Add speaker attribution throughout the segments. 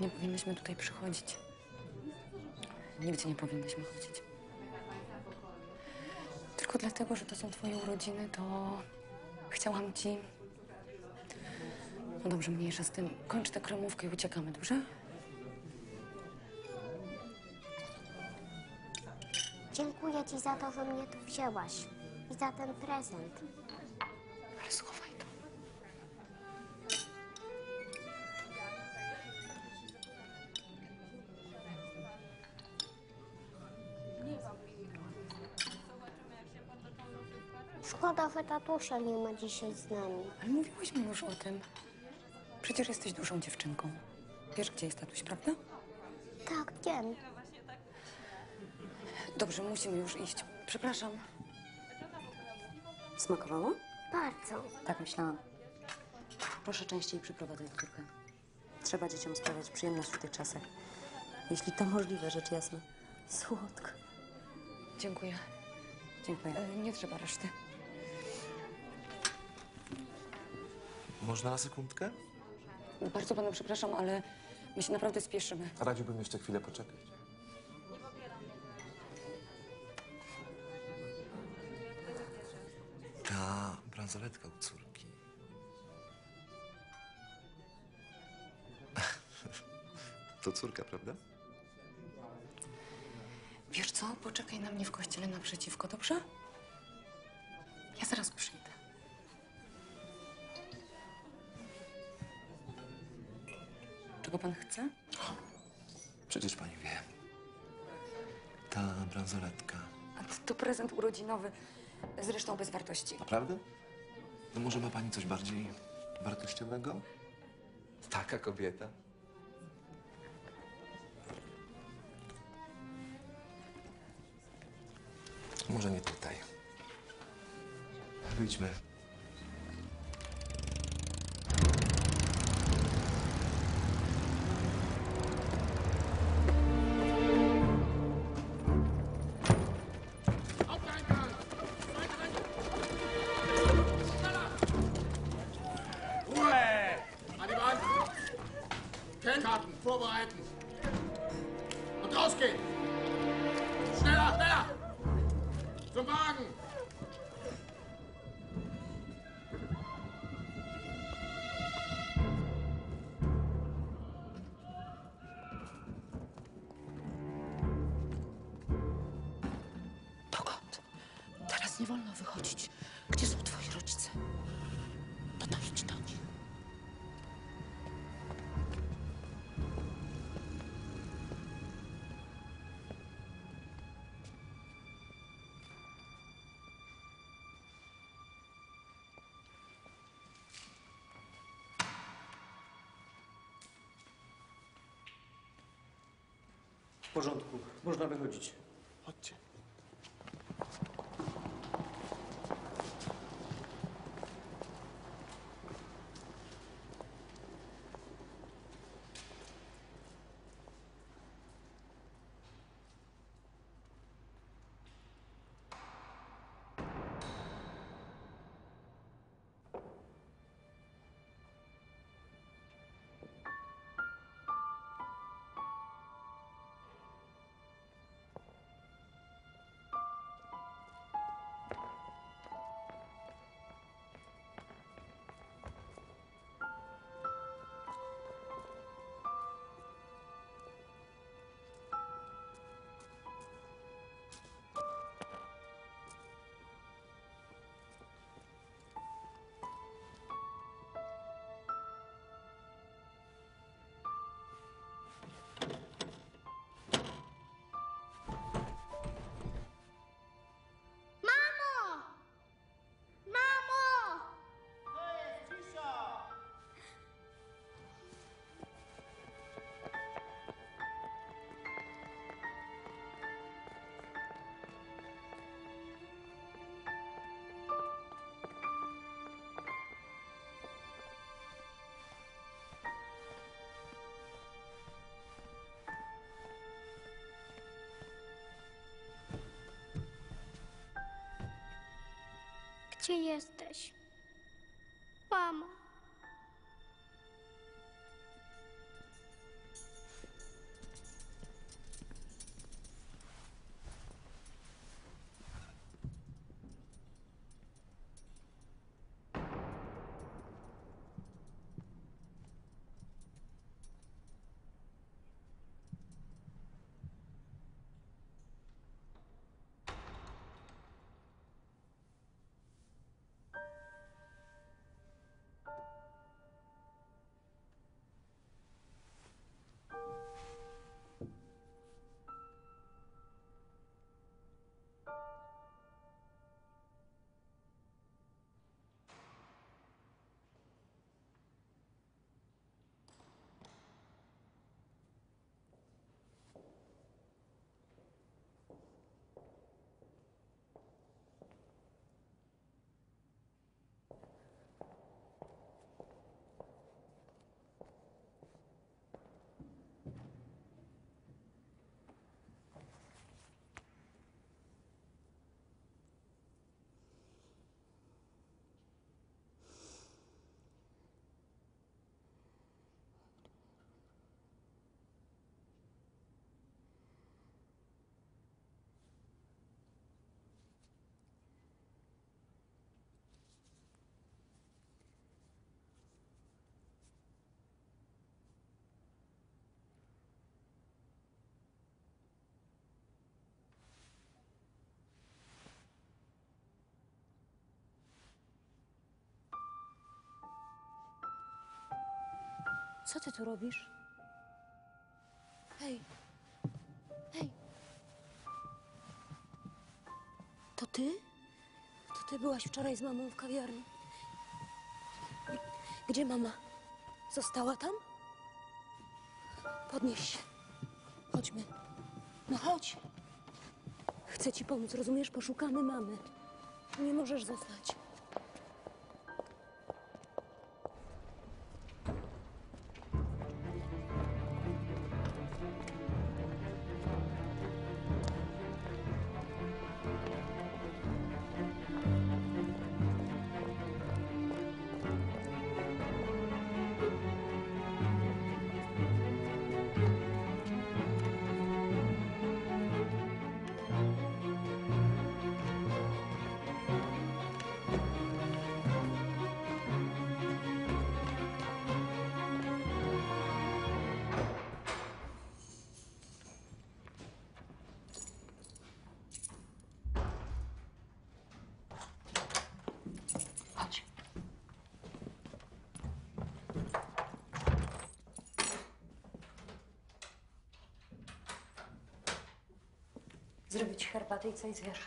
Speaker 1: Nie powinnyśmy tutaj przychodzić. Nigdzie nie powinnyśmy chodzić. Tylko dlatego, że to są twoje urodziny, to chciałam ci... No dobrze, mniejsza z tym. Kończ tę kremówkę i uciekamy, dobrze?
Speaker 2: Dziękuję ci za to, że mnie tu wzięłaś. I za ten prezent. Szkoda, że tatusia nie ma dzisiaj z nami.
Speaker 1: Ale mówiłyśmy już o tym. Przecież jesteś dużą dziewczynką. Wiesz, gdzie jest tatuś, prawda?
Speaker 2: Tak, wiem.
Speaker 1: Dobrze, musimy już iść. Przepraszam.
Speaker 3: Smakowało?
Speaker 2: Bardzo.
Speaker 3: Tak myślałam. Proszę częściej przyprowadzać córkę. Trzeba dzieciom sprawiać przyjemność w tych czasach. Jeśli to możliwe, rzecz jasna. Słodko.
Speaker 1: Dziękuję.
Speaker 3: Dziękuję.
Speaker 1: E, nie trzeba reszty.
Speaker 4: Można na sekundkę?
Speaker 1: Bardzo panu przepraszam, ale my się naprawdę spieszymy.
Speaker 4: Radziłbym jeszcze chwilę poczekać. Ta bransoletka u córki. To córka, prawda?
Speaker 1: Wiesz co? Poczekaj na mnie w kościele naprzeciwko, dobrze?
Speaker 4: Przecież pani wie. Ta bransoletka.
Speaker 1: A to, to prezent urodzinowy, zresztą bez wartości.
Speaker 4: Naprawdę? No może ma pani coś bardziej wartościowego? Taka kobieta. Może nie tutaj. Wyjdźmy.
Speaker 1: Wychodzić. Gdzie są twoi rodzice? No to idź do nich.
Speaker 5: W porządku, można wychodzić.
Speaker 2: Gdzie jesteś?
Speaker 3: Co ty tu robisz? Hej. Hej. To ty? To ty byłaś wczoraj z mamą w kawiarni. Gdzie mama? Została tam? Podnieś się. Chodźmy. No chodź. Chcę ci pomóc, rozumiesz? Poszukamy mamy. Nie możesz zostać. Zrobić herbatę i coś zjesz.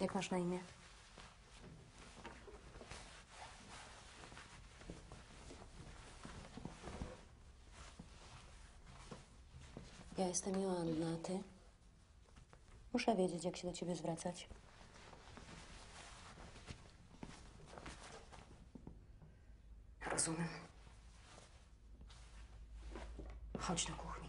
Speaker 3: Jak masz na imię? Ja jestem Joanna, a ty? Muszę wiedzieć, jak się do ciebie zwracać. Rozumiem. Chodź do kuchni.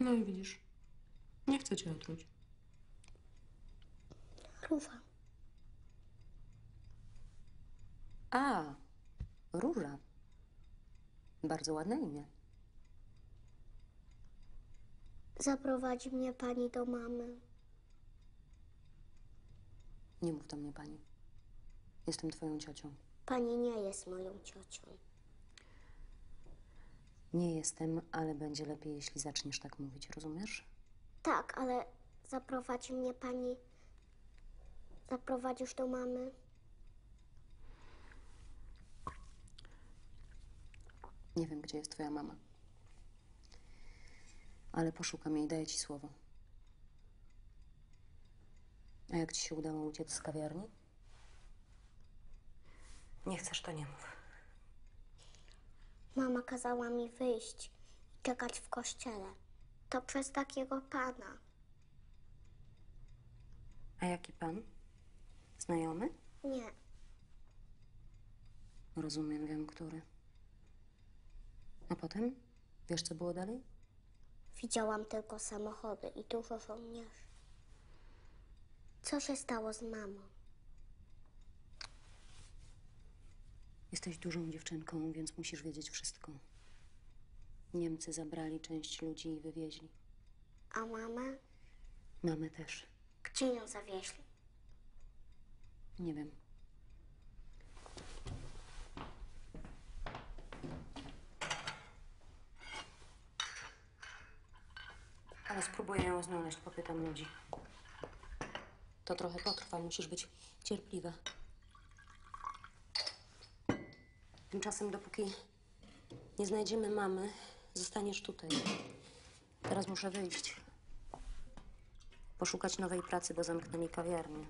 Speaker 6: No i widzisz. Nie chcę cię otruć.
Speaker 2: Róża.
Speaker 3: A, Róża. Bardzo ładne imię.
Speaker 2: Zaprowadzi mnie pani do mamy.
Speaker 3: Nie mów do mnie pani. Jestem twoją ciocią.
Speaker 2: Pani nie jest moją ciocią.
Speaker 3: Nie jestem, ale będzie lepiej, jeśli zaczniesz tak mówić, rozumiesz?
Speaker 2: Tak, ale zaprowadzi mnie pani. Zaprowadzisz do mamy?
Speaker 3: Nie wiem, gdzie jest twoja mama. Ale poszukam jej, daję ci słowo. A jak ci się udało uciec z kawiarni? Nie chcesz, to nie mów.
Speaker 2: Mama kazała mi wyjść i czekać w kościele. To przez takiego pana.
Speaker 3: A jaki pan? Znajomy?
Speaker 2: Nie,
Speaker 3: Rozumiem, wiem, który. A potem? Wiesz, co było dalej?
Speaker 2: widziałam tylko samochody i dużo żołnierzy. Co się stało z mamą?
Speaker 3: Jesteś dużą dziewczynką, więc musisz wiedzieć wszystko. Niemcy zabrali część ludzi i wywieźli.
Speaker 2: A mamę?
Speaker 3: Mamę też.
Speaker 2: Gdzie ją zawieźli?
Speaker 3: Nie wiem. Ale spróbuję ją znaleźć, popytam ludzi. To trochę potrwa, musisz być cierpliwa. Tymczasem, dopóki nie znajdziemy mamy, zostaniesz tutaj. Teraz muszę wyjść. Poszukać nowej pracy, bo zamknęli kawiarnię.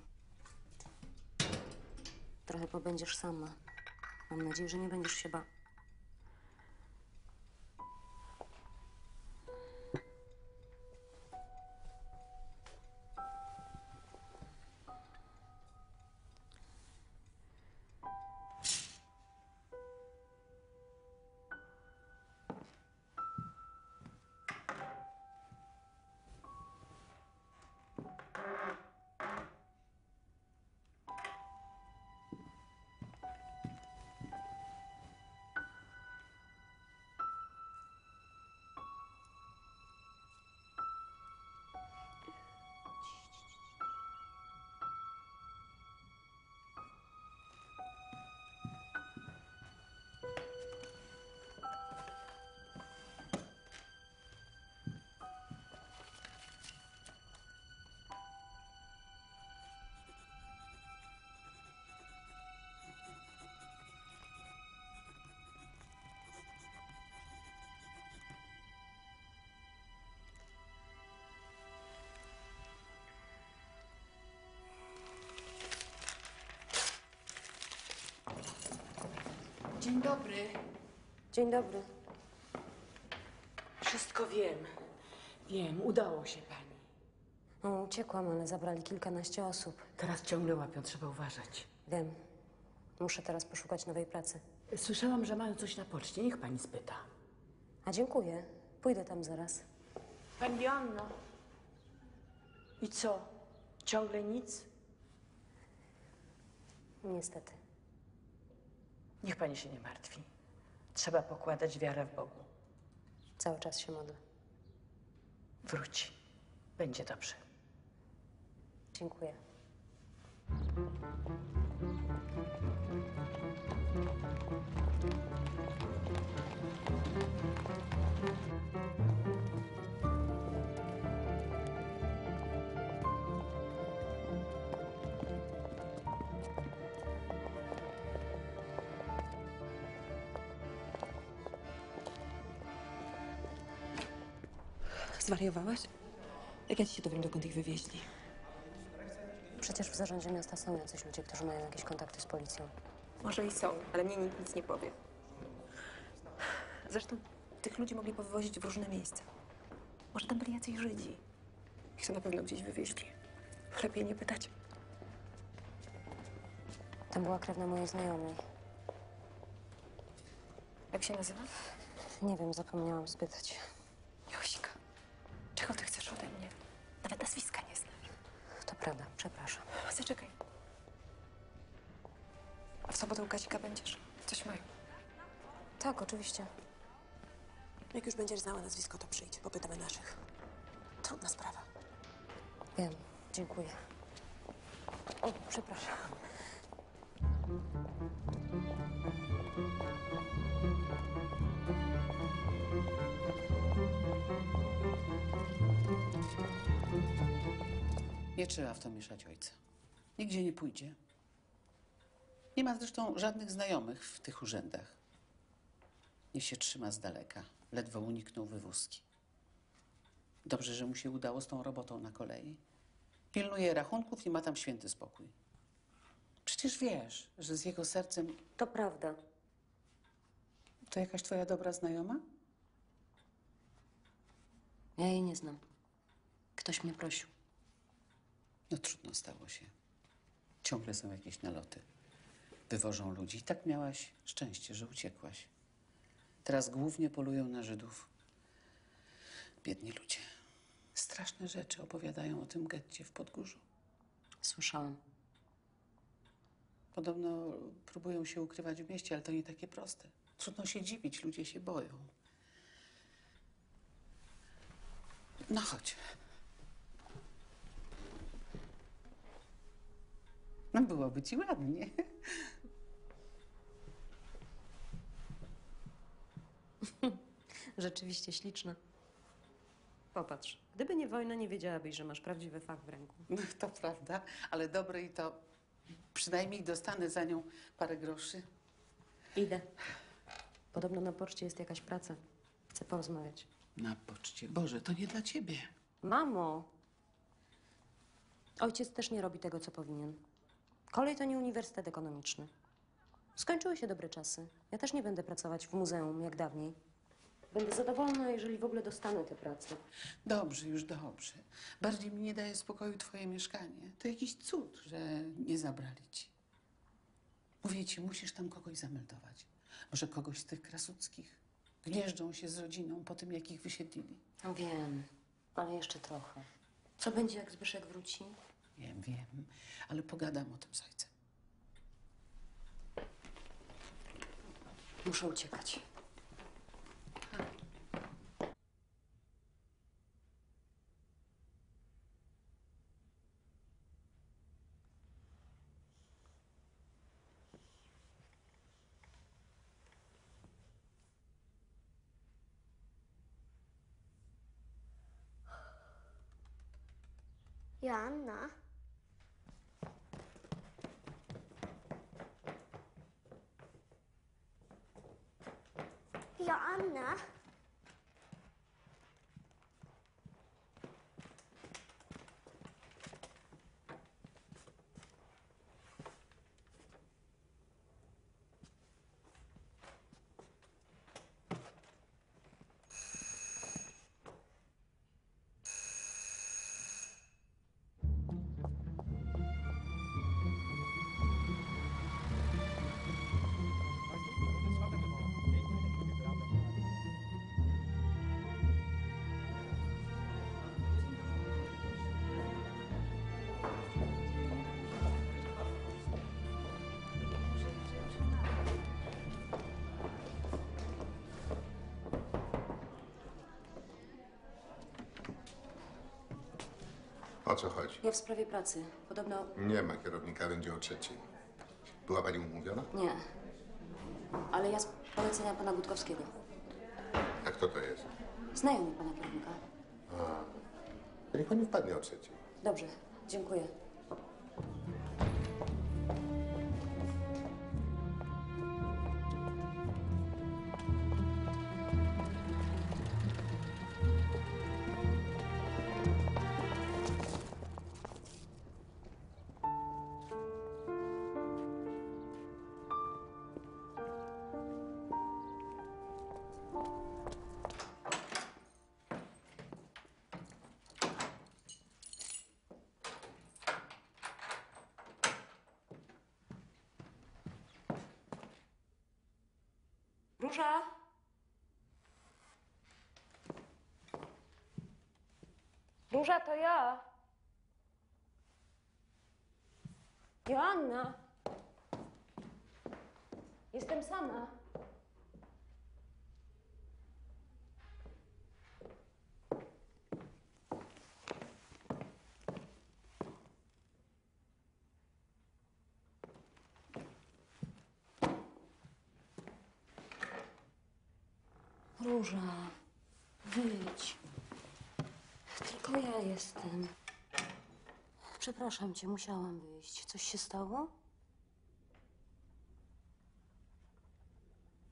Speaker 3: Trochę pobędziesz sama. Mam nadzieję, że nie będziesz się bała.
Speaker 7: Dzień dobry.
Speaker 3: Dzień dobry.
Speaker 7: Wszystko wiem. Wiem, udało się pani.
Speaker 3: O, uciekłam, ale zabrali kilkanaście osób.
Speaker 7: Teraz ciągle łapią, trzeba uważać.
Speaker 3: Wiem. Muszę teraz poszukać nowej pracy.
Speaker 7: Słyszałam, że mają coś na poczcie. Niech pani spyta.
Speaker 3: A dziękuję. Pójdę tam zaraz.
Speaker 7: Pani Joanno, I co? Ciągle nic?
Speaker 3: Niestety.
Speaker 7: Niech pani się nie martwi. Trzeba pokładać wiarę w Bogu.
Speaker 3: Cały czas się modlę.
Speaker 7: Wróci. Będzie dobrze.
Speaker 3: Dziękuję.
Speaker 1: Zwariowałaś? Jak ja ci się dowiem, dokąd ich wywieźli?
Speaker 3: Przecież w zarządzie miasta są jacyś ludzie, którzy mają jakieś kontakty z policją.
Speaker 1: Może i są, ale mnie nikt nic nie powie. Zresztą tych ludzi mogli powywozić w różne miejsca. Może tam byli jacyś Żydzi. Ich to na pewno gdzieś wywieźli. Lepiej nie pytać.
Speaker 3: Tam była krewna mojej znajomej.
Speaker 1: Jak się nazywa?
Speaker 3: Nie wiem, zapomniałam spytać. Prawda, przepraszam.
Speaker 1: Zaczekaj. A w sobotę u Kazika będziesz? Coś mają.
Speaker 3: Tak, oczywiście.
Speaker 1: Jak już będziesz znała nazwisko, to przyjdź. Popytamy naszych. Trudna sprawa.
Speaker 3: Wiem, dziękuję. O, przepraszam.
Speaker 8: Nie trzeba w to mieszać ojca. Nigdzie nie pójdzie. Nie ma zresztą żadnych znajomych w tych urzędach. Niech się trzyma z daleka. Ledwo uniknął wywózki. Dobrze, że mu się udało z tą robotą na kolei. Pilnuje rachunków i ma tam święty spokój. Przecież wiesz, że z jego sercem
Speaker 3: To prawda.
Speaker 8: to jakaś twoja dobra znajoma?
Speaker 3: Ja jej nie znam. Ktoś mnie prosił.
Speaker 8: No trudno stało się. Ciągle są jakieś naloty. Wywożą ludzi. I tak miałaś szczęście, że uciekłaś. Teraz głównie polują na Żydów. Biedni ludzie. Straszne rzeczy opowiadają o tym getcie w Podgórzu.
Speaker 3: Słyszałam.
Speaker 8: Podobno próbują się ukrywać w mieście, ale to nie takie proste. Trudno się dziwić, ludzie się boją. No chodź. No byłoby ci ładnie.
Speaker 3: Rzeczywiście śliczna. Popatrz, gdyby nie wojna, nie wiedziałabyś, że masz prawdziwy fach w ręku.
Speaker 8: No, to prawda, ale dobre i to przynajmniej dostanę za nią parę groszy.
Speaker 3: Idę. Podobno na poczcie jest jakaś praca. Chcę porozmawiać.
Speaker 8: Na poczcie. Boże, to nie dla ciebie.
Speaker 3: Mamo! Ojciec też nie robi tego, co powinien. Kolej to nie uniwersytet ekonomiczny. Skończyły się dobre czasy. Ja też nie będę pracować w muzeum jak dawniej. Będę zadowolona, jeżeli w ogóle dostanę tę pracę.
Speaker 8: Dobrze, już dobrze. Bardziej mi nie daje spokoju twoje mieszkanie. To jakiś cud, że nie zabrali ci. Mówię ci, musisz tam kogoś zameldować. Może kogoś z tych krasuckich. Gnieżdżą się z rodziną po tym, jak ich wysiedlili.
Speaker 3: Wiem, ale jeszcze trochę. Co będzie, jak Zbyszek wróci?
Speaker 8: Wiem, wiem, ale pogadam o tym z ojcem.
Speaker 3: Muszę uciekać.
Speaker 2: Joanna?
Speaker 9: O co chodzi?
Speaker 3: Ja w sprawie pracy. Podobno...
Speaker 9: Nie ma kierownika, będzie o trzeciej. Była pani umówiona?
Speaker 3: Nie. Ale ja z polecenia pana Gutkowskiego.
Speaker 9: A kto to jest?
Speaker 3: Znajomy pana kierownika.
Speaker 9: To niech pani wpadnie o trzeciej.
Speaker 3: Dobrze, dziękuję. Róża, wyjdź. Tylko ja jestem. Przepraszam cię, musiałam wyjść. Coś się stało?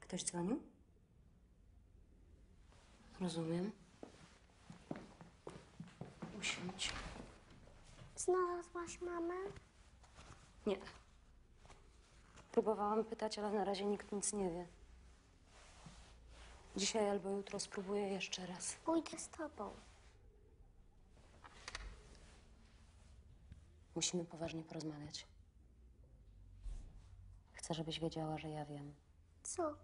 Speaker 3: Ktoś dzwonił? Rozumiem. Usiądź.
Speaker 2: Znalazłaś mamę?
Speaker 3: Nie. Próbowałam pytać, ale na razie nikt nic nie wie. Dzisiaj albo jutro spróbuję jeszcze raz.
Speaker 2: Pójdę z tobą.
Speaker 3: Musimy poważnie porozmawiać. Chcę, żebyś wiedziała, że ja wiem.
Speaker 2: Co?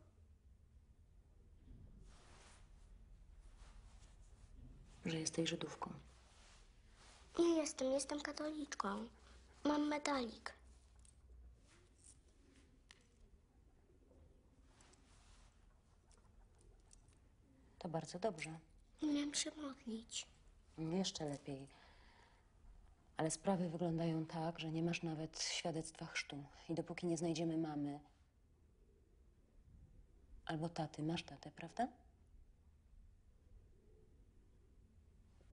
Speaker 3: że jesteś Żydówką.
Speaker 2: Nie jestem, jestem katoliczką. Mam medalik.
Speaker 3: To bardzo dobrze.
Speaker 2: Umiem się modlić.
Speaker 3: Jeszcze lepiej. Ale sprawy wyglądają tak, że nie masz nawet świadectwa chrztu. I dopóki nie znajdziemy mamy albo taty, masz tatę, prawda?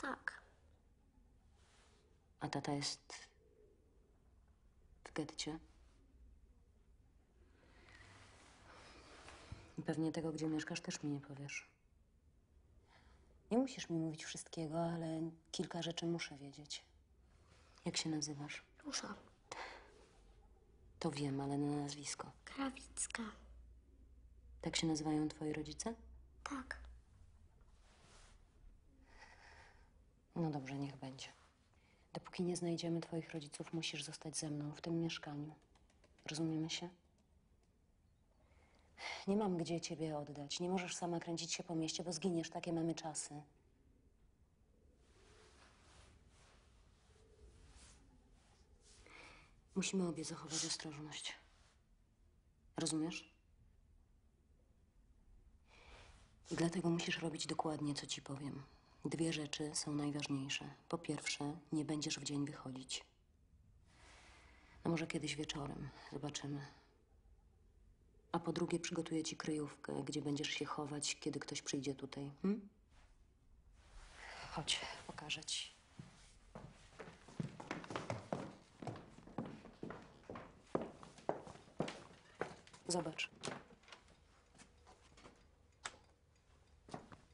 Speaker 2: Tak.
Speaker 3: A tata jest w getcie. I Pewnie tego, gdzie mieszkasz, też mi nie powiesz. Nie musisz mi mówić wszystkiego, ale kilka rzeczy muszę wiedzieć. Jak się nazywasz?
Speaker 2: Róża.
Speaker 3: To wiem, ale na nazwisko.
Speaker 2: Krawicka.
Speaker 3: Tak się nazywają twoi rodzice?
Speaker 2: Tak.
Speaker 3: No dobrze, niech będzie. Dopóki nie znajdziemy twoich rodziców, musisz zostać ze mną w tym mieszkaniu. Rozumiemy się? Nie mam gdzie ciebie oddać. Nie możesz sama kręcić się po mieście, bo zginiesz. Takie mamy czasy. Musimy obie zachować ostrożność. Rozumiesz? I dlatego musisz robić dokładnie, co ci powiem. Dwie rzeczy są najważniejsze. Po pierwsze, nie będziesz w dzień wychodzić. No może kiedyś wieczorem. Zobaczymy. A po drugie, przygotuję ci kryjówkę, gdzie będziesz się chować, kiedy ktoś przyjdzie tutaj. Hm? Chodź, pokażę ci. Zobacz.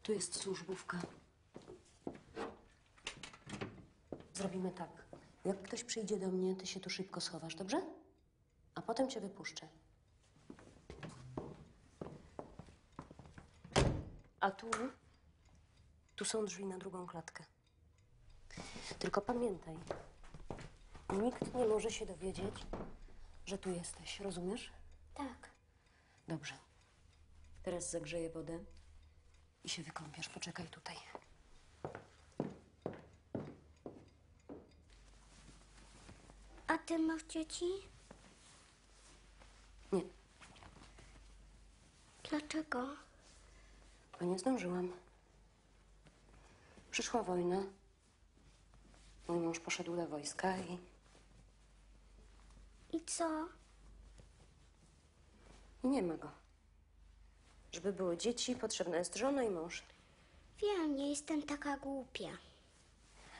Speaker 3: Tu jest służbówka. Zrobimy tak. Jak ktoś przyjdzie do mnie, ty się tu szybko schowasz, dobrze? A potem cię wypuszczę. A tu, tu są drzwi na drugą klatkę. Tylko pamiętaj, nikt nie może się dowiedzieć, że tu jesteś. Rozumiesz?
Speaker 2: Tak.
Speaker 3: Dobrze. Teraz zagrzeję wodę i się wykąpiesz. Poczekaj tutaj.
Speaker 2: A ty masz dzieci?
Speaker 3: Nie,
Speaker 2: Dlaczego?
Speaker 3: Nie zdążyłam. Przyszła wojna. Mój mąż poszedł do wojska i
Speaker 2: I co?
Speaker 3: i nie ma go. Żeby były dzieci, potrzebna jest żona i mąż.
Speaker 2: Wiem, nie jestem taka głupia.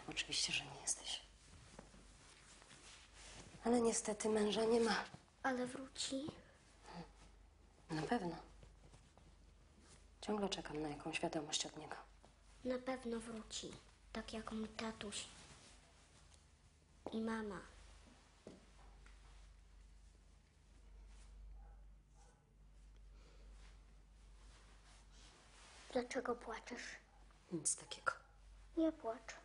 Speaker 3: Oczywiście, że nie jesteś. Ale niestety męża nie ma.
Speaker 2: Ale wróci.
Speaker 3: Na pewno. Ciągle czekam na jakąś wiadomość od niego.
Speaker 2: Na pewno wróci. Tak jak mój tatuś. I mama. Dlaczego płaczesz?
Speaker 3: Nic takiego.
Speaker 2: Nie płacz.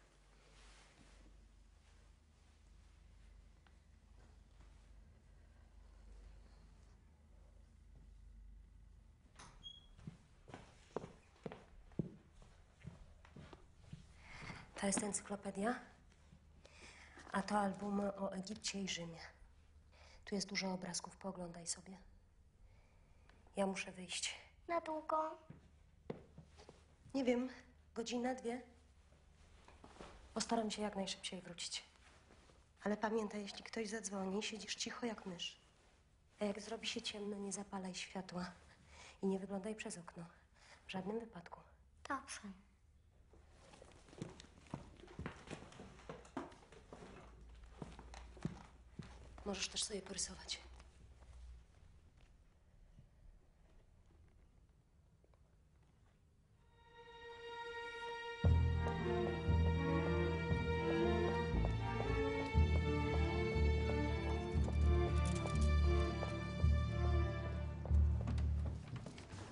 Speaker 3: To jest encyklopedia, a to albumy o Egipcie i Rzymie. Tu jest dużo obrazków, pooglądaj sobie. Ja muszę wyjść.
Speaker 2: Na długo?
Speaker 3: Nie wiem, godzina, dwie. Postaram się jak najszybciej wrócić. Ale pamiętaj, jeśli ktoś zadzwoni, siedzisz cicho jak mysz. A jak zrobi się ciemno, nie zapalaj światła i nie wyglądaj przez okno. W żadnym wypadku.
Speaker 2: Dobrze.
Speaker 3: Też sobie porysować.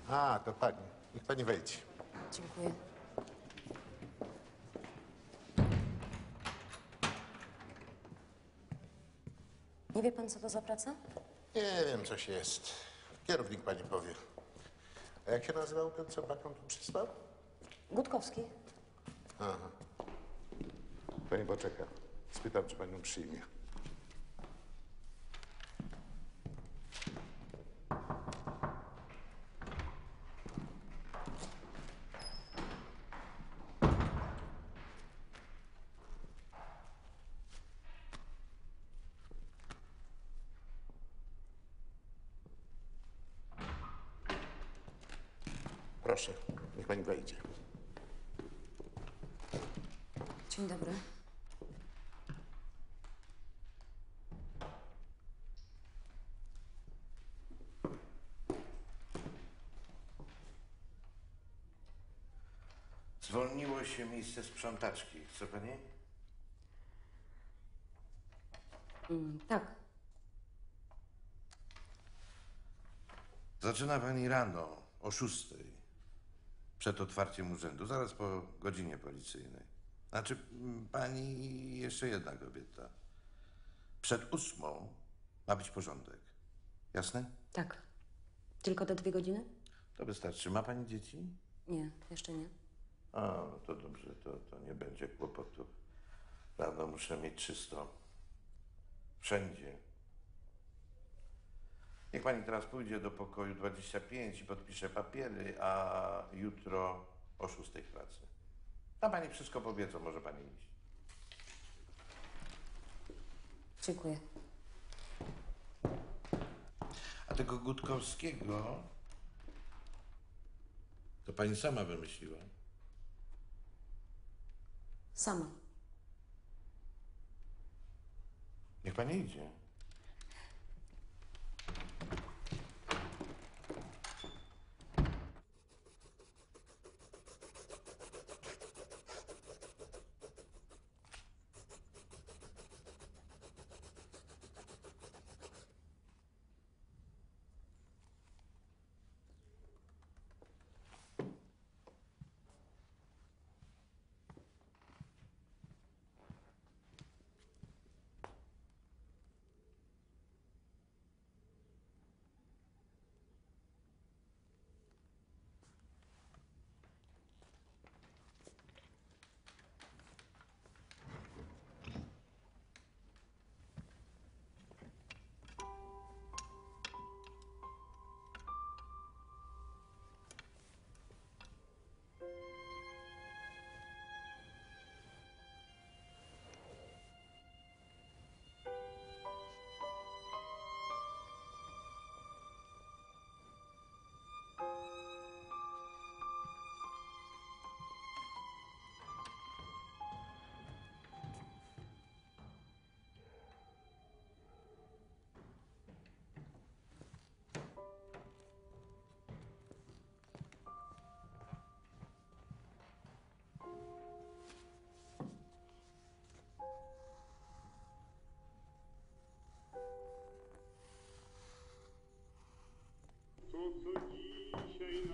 Speaker 9: A, to pani. Niech pani wejdzie.
Speaker 3: Dziękuję. Nie wie pan, co to za praca?
Speaker 9: Nie wiem, coś jest. Kierownik pani powie. A jak się nazywał ten, co panią tu przysłał?
Speaker 3: Gutkowski.
Speaker 9: Aha. Pani poczeka. Spytam, czy panią przyjmie. Proszę, niech pani wejdzie.
Speaker 3: Dzień dobry.
Speaker 10: Zwolniło się miejsce sprzątaczki. Chce pani?
Speaker 3: Mm, tak.
Speaker 10: Zaczyna pani rano o szóstej. Przed otwarciem urzędu, zaraz po godzinie policyjnej. Znaczy, mm, pani i jeszcze jedna kobieta. Przed ósmą ma być porządek. Jasne?
Speaker 3: Tak. Tylko te dwie godziny?
Speaker 10: To wystarczy. Ma pani dzieci?
Speaker 3: Nie, jeszcze nie.
Speaker 10: A, no to dobrze, to, to nie będzie kłopotów. Rano muszę mieć czysto. Wszędzie. Niech pani teraz pójdzie do pokoju 25 i podpisze papiery, a jutro o 6 w pracy. Tam pani wszystko powiedzą, może pani iść.
Speaker 3: Dziękuję.
Speaker 10: A tego Gutkowskiego to pani sama wymyśliła.
Speaker 3: Sama.
Speaker 10: Niech pani.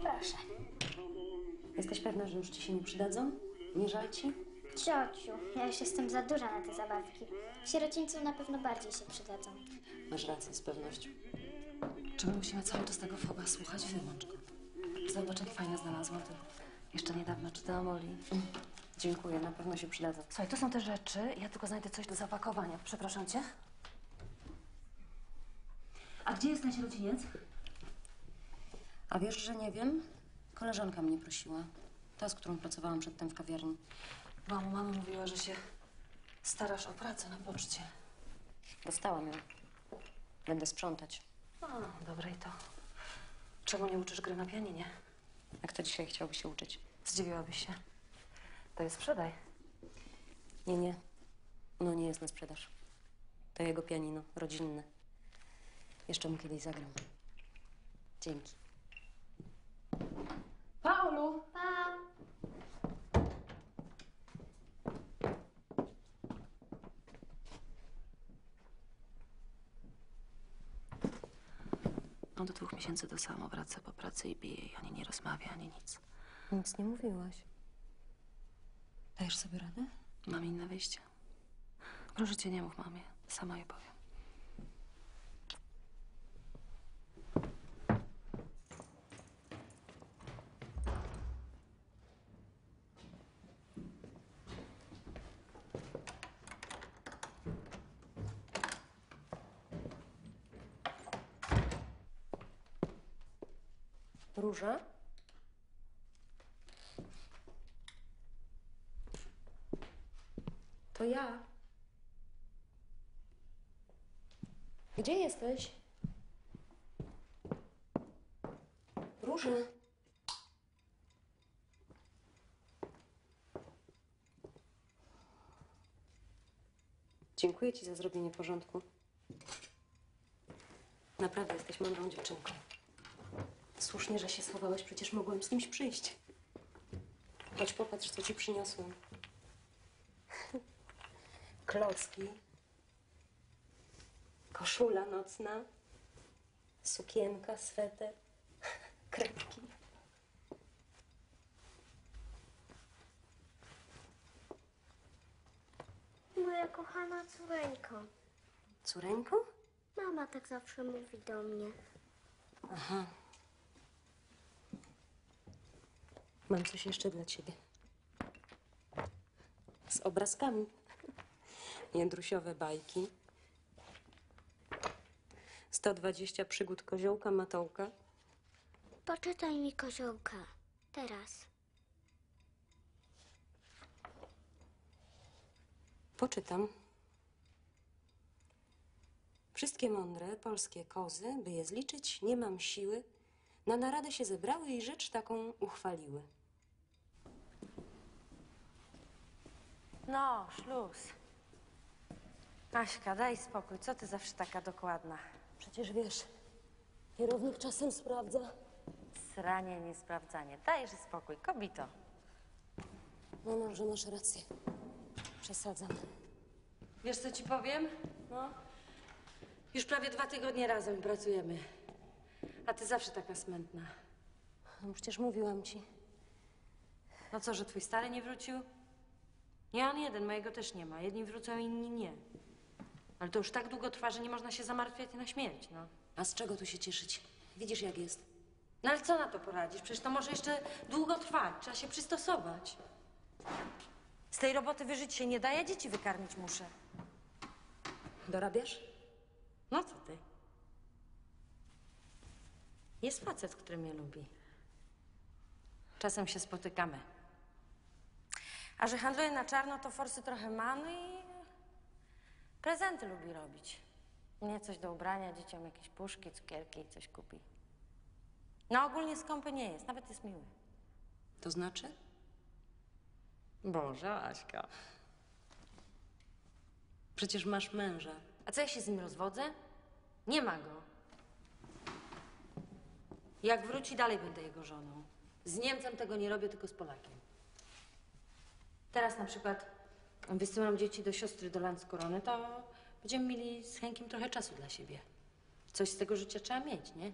Speaker 2: Proszę.
Speaker 3: Jesteś pewna, że już ci się nie przydadzą? Nie żal ci?
Speaker 2: Ciociu, ja już jestem za duża na te zabawki. Sierocińcom na pewno bardziej się przydadzą.
Speaker 3: Masz rację, z pewnością.
Speaker 1: Czy my musimy cały czas tego foba słuchać? Wyłącz go. Zobacz, jak fajnie znalazłam to. Jeszcze niedawno czytałam Oli.
Speaker 3: Dziękuję, na pewno się przydadzą.
Speaker 1: Słuchaj, to są te rzeczy. Ja tylko znajdę coś do zapakowania. Przepraszam cię. A gdzie jest ten sierociniec?
Speaker 3: A wiesz, że nie wiem? Koleżanka mnie prosiła. Ta, z którą pracowałam przedtem w kawiarni.
Speaker 1: Mamo, mama mówiła, że się starasz o pracę na poczcie.
Speaker 3: Dostałam ją. Będę sprzątać.
Speaker 1: O, dobre i to. Czemu nie uczysz gry na pianinie?
Speaker 3: A kto dzisiaj chciałby się uczyć?
Speaker 1: Zdziwiłabyś się. To jest sprzedaj.
Speaker 3: Nie, nie. No nie jest na sprzedaż. To jego pianino, rodzinne. Jeszcze mu kiedyś zagram. Dzięki.
Speaker 1: Paulu!
Speaker 2: Pa!
Speaker 1: On do dwóch miesięcy do samo wraca po pracy i bije jej. Ani nie rozmawia, ani nic.
Speaker 3: Nic nie mówiłaś. Dajesz sobie radę?
Speaker 1: Mam inne wyjście. Proszę cię, nie mów mamie. Sama jej powiem.
Speaker 3: Róża? To ja. Gdzie jesteś? Róża. Dziękuję ci za zrobienie porządku. Naprawdę jesteś mądrą dziewczynką. Słusznie, że się schowałeś, przecież mogłem z kimś przyjść. Chodź popatrz, co ci przyniosłam. Klocki. Koszula nocna. Sukienka, sweter. Kredki.
Speaker 2: Moja kochana córeńko.
Speaker 3: Córeńko?
Speaker 2: Mama tak zawsze mówi do mnie.
Speaker 3: Aha. Mam coś jeszcze dla ciebie. Z obrazkami. Jędrusiowe bajki. 120 przygód koziołka Matołka.
Speaker 2: Poczytaj mi koziołka. Teraz.
Speaker 3: Poczytam. Wszystkie mądre polskie kozy, by je zliczyć, nie mam siły, na naradę się zebrały i rzecz taką uchwaliły.
Speaker 11: No, szluz. Aśka, daj spokój. Co ty zawsze taka dokładna?
Speaker 3: Przecież wiesz, kierownik czasem sprawdza.
Speaker 11: Sranie, niesprawdzanie. Dajesz spokój, kobito.
Speaker 3: No może masz rację. Przesadzam.
Speaker 11: Wiesz, co ci powiem? No. Już prawie dwa tygodnie razem pracujemy. A ty zawsze taka smętna.
Speaker 3: No przecież mówiłam ci.
Speaker 11: No co, że twój stary nie wrócił? Nie on jeden, mojego też nie ma. Jedni wrócą, inni nie. Ale to już tak długo trwa, że nie można się zamartwiać na śmierć, no.
Speaker 3: A z czego tu się cieszyć? Widzisz, jak jest.
Speaker 11: No ale co na to poradzisz? Przecież to może jeszcze długo trwać. Trzeba się przystosować. Z tej roboty wyżyć się nie da, ja dzieci wykarmić muszę.
Speaker 3: Dorabiasz?
Speaker 11: No co ty? Jest facet, który mnie lubi. Czasem się spotykamy. A że handluje na czarno, to forsy trochę ma, no i prezenty lubi robić. Mnie coś do ubrania, dzieciom jakieś puszki, cukierki i coś kupi. No ogólnie skąpy nie jest, nawet jest miły.
Speaker 3: To znaczy?
Speaker 11: Boże, Aśka.
Speaker 3: Przecież masz męża.
Speaker 11: A co ja się z nim rozwodzę? Nie ma go. Jak wróci, dalej będę jego żoną. Z Niemcem tego nie robię, tylko z Polakiem. Teraz na przykład wysyłam dzieci do siostry do Landskorony, to będziemy mieli z Henkiem trochę czasu dla siebie. Coś z tego życia trzeba mieć, nie?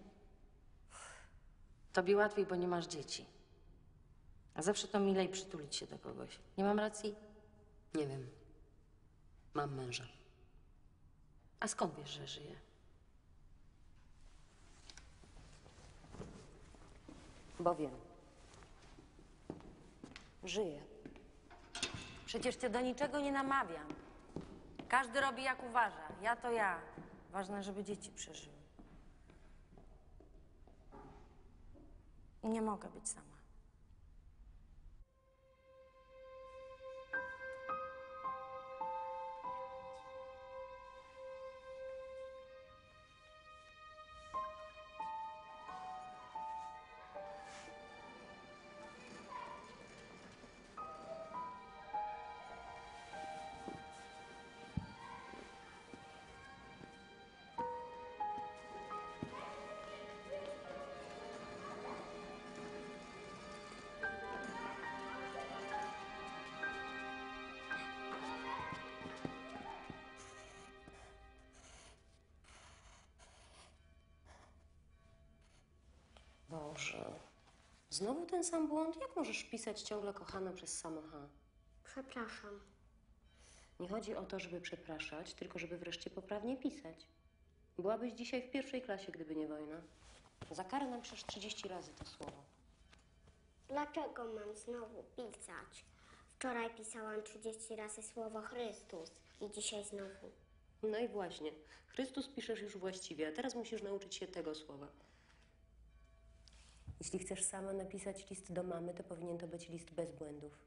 Speaker 11: Tobie łatwiej, bo nie masz dzieci. A zawsze to milej przytulić się do kogoś. Nie mam racji?
Speaker 3: Nie wiem. Mam męża.
Speaker 11: A skąd wiesz, że żyje?
Speaker 3: Bo wiem. Żyję.
Speaker 11: Przecież cię do niczego nie namawiam. Każdy robi jak uważa. Ja to ja. Ważne, żeby dzieci przeżyły. Nie mogę być sama.
Speaker 3: Boże. Znowu ten sam błąd? Jak możesz pisać ciągle kochana przez samo H?
Speaker 2: Przepraszam.
Speaker 3: Nie chodzi o to, żeby przepraszać, tylko żeby wreszcie poprawnie pisać. Byłabyś dzisiaj w pierwszej klasie, gdyby nie wojna. Za karę napiszesz 30 razy to słowo.
Speaker 2: Dlaczego mam znowu pisać? Wczoraj pisałam 30 razy słowo Chrystus i dzisiaj znowu.
Speaker 3: No i właśnie. Chrystus piszesz już właściwie, a teraz musisz nauczyć się tego słowa. Jeśli chcesz sama napisać list do mamy, to powinien to być list bez błędów.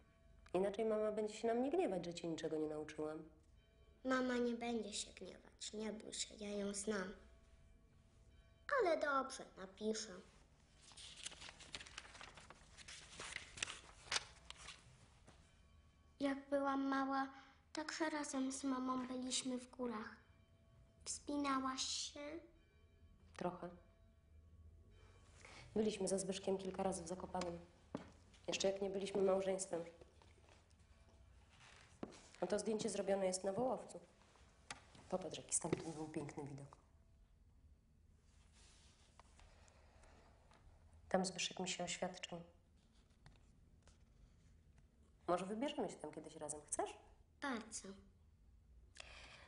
Speaker 3: Inaczej mama będzie się na mnie gniewać, że cię niczego nie nauczyłam.
Speaker 2: Mama nie będzie się gniewać, nie bój się, ja ją znam. Ale dobrze, napiszę. Jak byłam mała, także razem z mamą byliśmy w górach. Wspinałaś się?
Speaker 3: Trochę. Byliśmy za Zbyszkiem kilka razy w Zakopanem. Jeszcze jak nie byliśmy małżeństwem. No to zdjęcie zrobione jest na Wołowcu. Popatrz, jaki stamtąd był piękny widok. Tam Zbyszek mi się oświadczył. Może wybierzemy się tam kiedyś razem. Chcesz?
Speaker 2: Bardzo.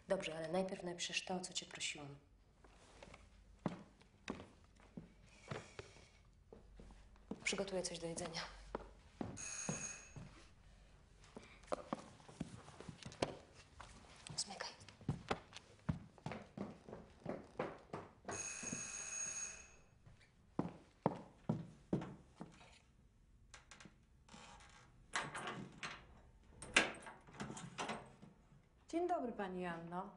Speaker 3: Dobrze, ale najpierw napiszesz to, o co cię prosiłam. Przygotuję coś do jedzenia. Zmykaj.
Speaker 7: Dzień dobry, pani Anno.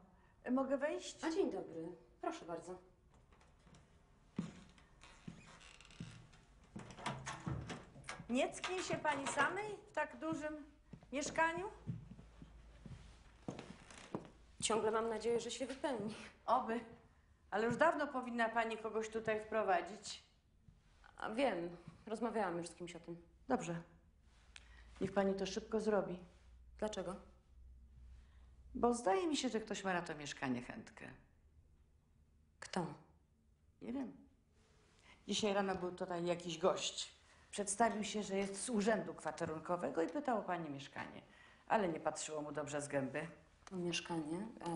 Speaker 7: Mogę wejść?
Speaker 3: A dzień dobry. Proszę bardzo.
Speaker 7: Nie tknie się pani samej w tak dużym mieszkaniu?
Speaker 3: Ciągle mam nadzieję, że się wypełni.
Speaker 7: Oby. Ale już dawno powinna pani kogoś tutaj wprowadzić.
Speaker 3: A wiem, rozmawiałam już z kimś o tym.
Speaker 7: Dobrze. Niech pani to szybko zrobi.
Speaker 3: Dlaczego?
Speaker 7: Bo zdaje mi się, że ktoś ma na to mieszkanie chętkę.
Speaker 3: Kto?
Speaker 7: Nie wiem. Dzisiaj rano był tutaj jakiś gość. Przedstawił się, że jest z urzędu kwaterunkowego i pytał o pani mieszkanie. Ale nie patrzyło mu dobrze z gęby.
Speaker 3: O mieszkanie? A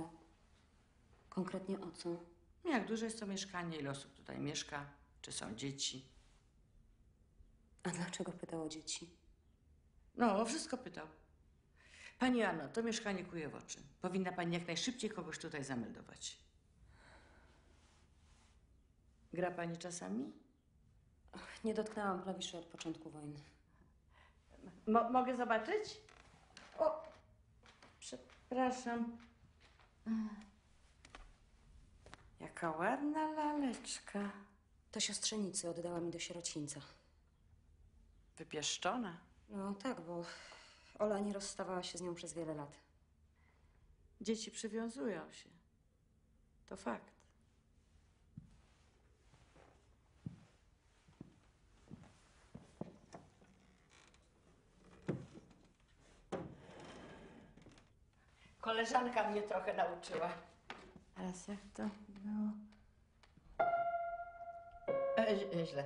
Speaker 3: konkretnie o co?
Speaker 7: Jak duże jest to mieszkanie, ile osób tutaj mieszka, czy są dzieci.
Speaker 3: A dlaczego pytał o dzieci?
Speaker 7: No, o wszystko pytał. Pani Anno, to mieszkanie kuje w oczy. Powinna pani jak najszybciej kogoś tutaj zameldować. Gra pani czasami?
Speaker 3: Nie dotknęłam klawiszy od początku wojny.
Speaker 7: Mo- mogę zobaczyć? O, przepraszam. Jaka ładna laleczka.
Speaker 3: To siostrzenicy oddała mi do sierocińca.
Speaker 7: Wypieszczona.
Speaker 3: No tak, bo Ola nie rozstawała się z nią przez wiele lat.
Speaker 7: Dzieci przywiązują się. To fakt. Koleżanka mnie trochę nauczyła. Teraz jak to było? E, e źle.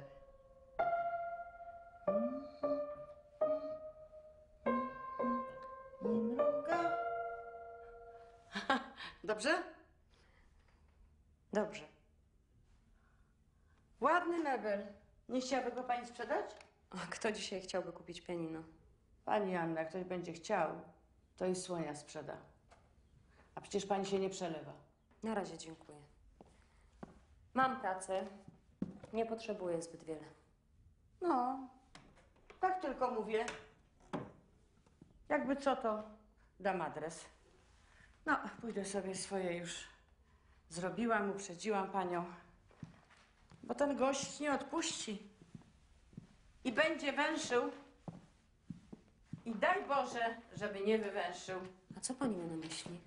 Speaker 7: Dobrze?
Speaker 12: Dobrze.
Speaker 7: Ładny mebel. Nie chciałaby go pani sprzedać?
Speaker 12: A kto dzisiaj chciałby kupić pianino?
Speaker 7: Pani Anna, ktoś będzie chciał, to i słonia sprzeda. A przecież pani się nie przelewa.
Speaker 12: Na razie dziękuję. Mam pracę. Nie potrzebuję zbyt wiele.
Speaker 7: No, tak tylko mówię. Jakby co, to dam adres. No, pójdę sobie swoje już zrobiłam, uprzedziłam panią. Bo ten gość nie odpuści. I będzie węszył. I daj Boże, żeby nie wywęszył.
Speaker 12: A co pani ma na myśli?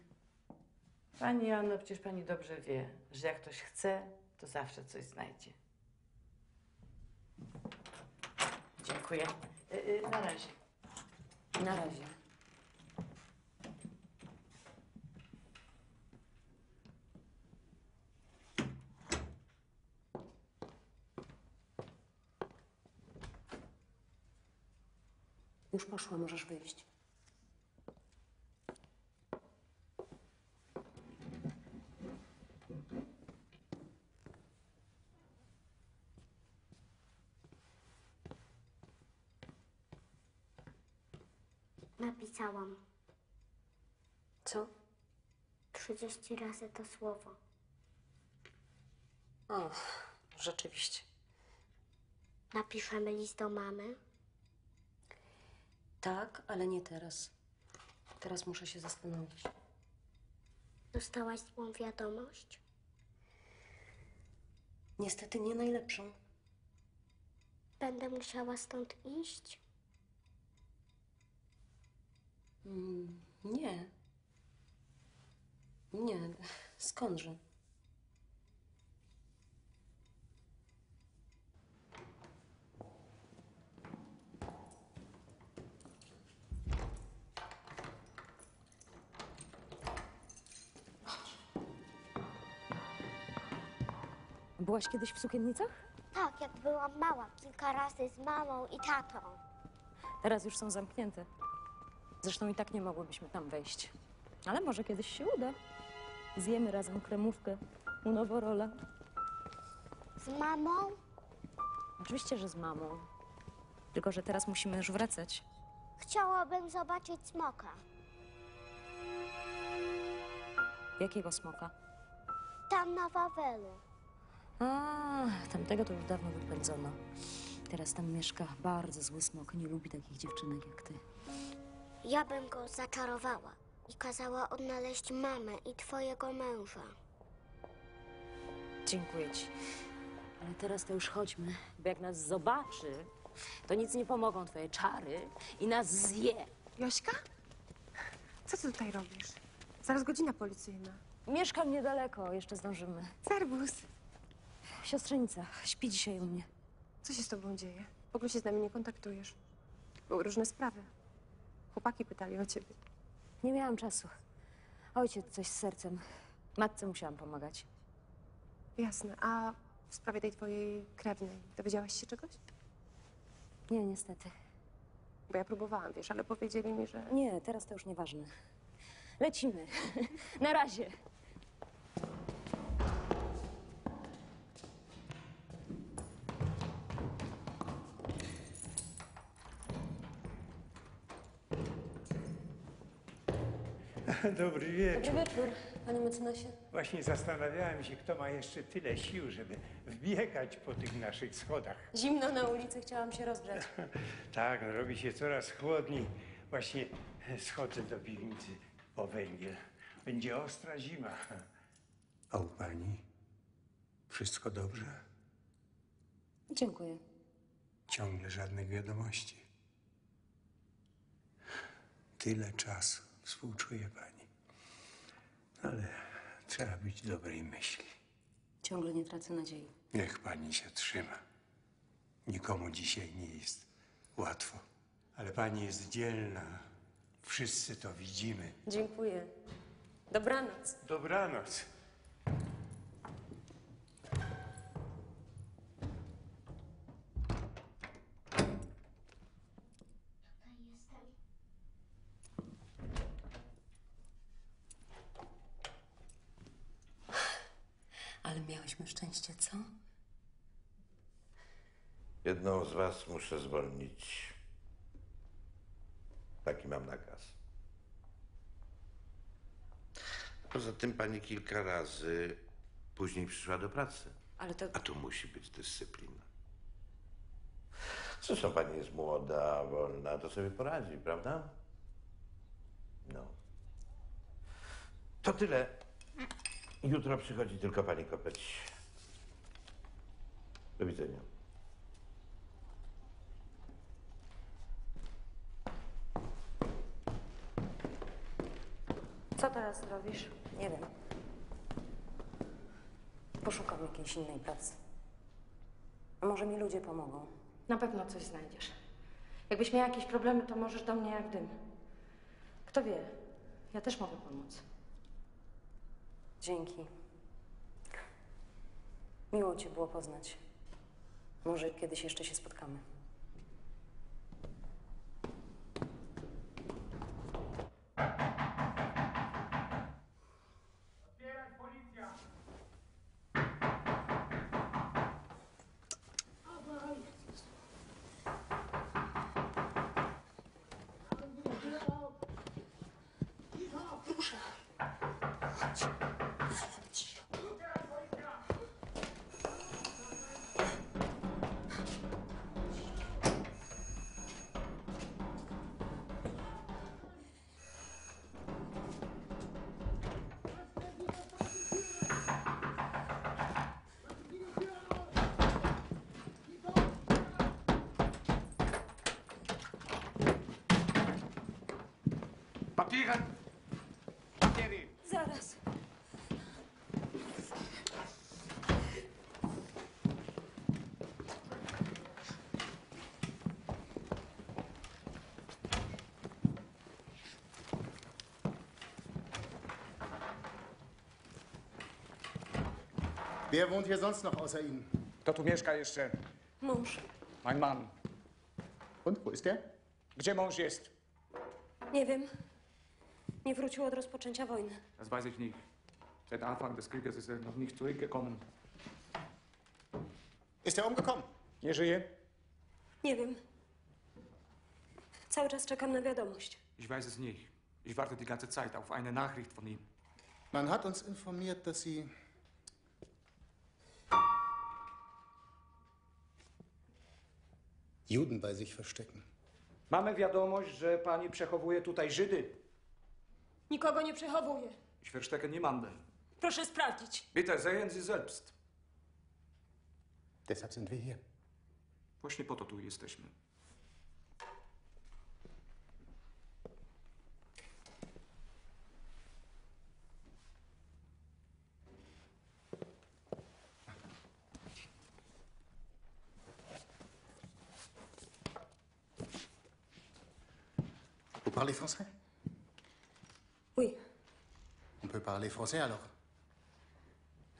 Speaker 7: Pani Joanno, przecież pani dobrze wie, że jak ktoś chce, to zawsze coś znajdzie. Dziękuję. Y, y, na razie.
Speaker 12: Na razie. Już poszła, możesz wyjść.
Speaker 2: Napisałam
Speaker 12: Co?
Speaker 2: 30 razy to słowo.
Speaker 12: O, rzeczywiście.
Speaker 2: Napiszemy list do mamy.
Speaker 12: Tak, ale nie teraz. Teraz muszę się zastanowić.
Speaker 2: Dostałaś złą wiadomość?
Speaker 12: Niestety nie najlepszą.
Speaker 2: Będę musiała stąd iść?
Speaker 12: Mm, nie. Nie, skądże? Byłaś kiedyś w sukiennicach?
Speaker 2: Tak, jak byłam mała, kilka razy z mamą i tatą.
Speaker 3: Teraz już są zamknięte. Zresztą i tak nie mogłybyśmy tam wejść. Ale może kiedyś się uda. Zjemy razem kremówkę u Noworola.
Speaker 2: Z mamą?
Speaker 3: Oczywiście, że z mamą. Tylko, że teraz musimy już wracać.
Speaker 2: Chciałabym zobaczyć smoka.
Speaker 3: Jakiego smoka?
Speaker 2: Tam na Wawelu.
Speaker 3: A, tamtego to już dawno wypędzono. Teraz tam mieszka bardzo zły smok. Nie lubi takich dziewczynek jak ty.
Speaker 2: Ja bym go zaczarowała i kazała odnaleźć mamę i twojego męża.
Speaker 3: Dziękuję ci. Ale teraz to już chodźmy, bo jak nas zobaczy, to nic nie pomogą twoje czary i nas zje.
Speaker 13: Jośka? Co ty tutaj robisz? Zaraz godzina policyjna.
Speaker 3: Mieszkam niedaleko, jeszcze zdążymy.
Speaker 13: Serwus.
Speaker 3: Siostrzenica śpi dzisiaj u mnie.
Speaker 13: Co się z tobą dzieje? W ogóle się z nami nie kontaktujesz. Były różne sprawy. Chłopaki pytali o ciebie.
Speaker 3: Nie miałam czasu. Ojciec coś z sercem. Matce musiałam pomagać.
Speaker 13: Jasne. A w sprawie tej twojej krewnej dowiedziałaś się czegoś?
Speaker 3: Nie, niestety.
Speaker 13: Bo ja próbowałam, wiesz, ale powiedzieli mi, że...
Speaker 3: Nie, teraz to już nieważne. Lecimy. Na razie.
Speaker 14: Dobry wieczór.
Speaker 12: Dobry wieczór, panie mecenasie.
Speaker 14: Właśnie zastanawiałem się, kto ma jeszcze tyle sił, żeby wbiegać po tych naszych schodach.
Speaker 12: Zimno na ulicy, chciałam się rozgrzać.
Speaker 14: Tak, no, robi się coraz chłodniej. Właśnie schodzę do piwnicy po węgiel. Będzie ostra zima. A u pani? Wszystko dobrze?
Speaker 12: Dziękuję.
Speaker 14: Ciągle żadnych wiadomości. Tyle czasu. Współczuję pani. Ale trzeba być dobrej myśli.
Speaker 12: Ciągle nie tracę nadziei.
Speaker 14: Niech pani się trzyma. Nikomu dzisiaj nie jest łatwo. Ale pani jest dzielna. Wszyscy to widzimy.
Speaker 12: Dziękuję. Dobranoc.
Speaker 14: Dobranoc.
Speaker 3: Co?
Speaker 10: Jedną z was muszę zwolnić. Taki mam nakaz. Poza tym pani kilka razy później przyszła do pracy.
Speaker 3: Ale to...
Speaker 10: A tu musi być dyscyplina. Zresztą pani jest młoda, wolna, to sobie poradzi, prawda? No. To tyle. Jutro przychodzi tylko pani Kopeć. Do widzenia.
Speaker 3: Co teraz zrobisz? Nie wiem. Poszukam jakiejś innej pracy. A może mi ludzie pomogą?
Speaker 11: Na pewno coś znajdziesz. Jakbyś miał jakieś problemy, to możesz do mnie jak dym. Kto wie, ja też mogę pomóc.
Speaker 3: Dzięki. Miło Cię było poznać. Może kiedyś jeszcze się spotkamy.
Speaker 15: Papiere! Papiery!
Speaker 3: Zaraz.
Speaker 16: Wer wohnt hier sonst noch außer Ihnen?
Speaker 15: Kto tu mieszka jeszcze?
Speaker 3: Mąż.
Speaker 15: Mein Mann.
Speaker 16: Und, wo ist der?
Speaker 15: Gdzie mąż jest?
Speaker 3: Nie wiem. Nie wrócił od rozpoczęcia wojny.
Speaker 15: Das weiß ich nicht. Seit Anfang des Krieges ist er noch nicht zurückgekommen.
Speaker 16: Ist er umgekommen?
Speaker 15: Nie żyje?
Speaker 3: Nie wiem. Cały czas czekam na wiadomość.
Speaker 15: Ich weiß es nicht. Ich warte die ganze Zeit auf eine Nachricht von ihm.
Speaker 16: Man hat uns informiert, dass Sie Juden bei sich verstecken.
Speaker 15: Mamy wiadomość, że pani przechowuje tutaj Żydy.
Speaker 13: Nikogo nie przechowuję.
Speaker 15: Ich verstecke niemanden.
Speaker 13: Proszę sprawdzić.
Speaker 15: Bitte sehen Sie selbst.
Speaker 16: Deshalb sind wir hier.
Speaker 15: Właśnie po to tu jesteśmy.
Speaker 16: Français alors.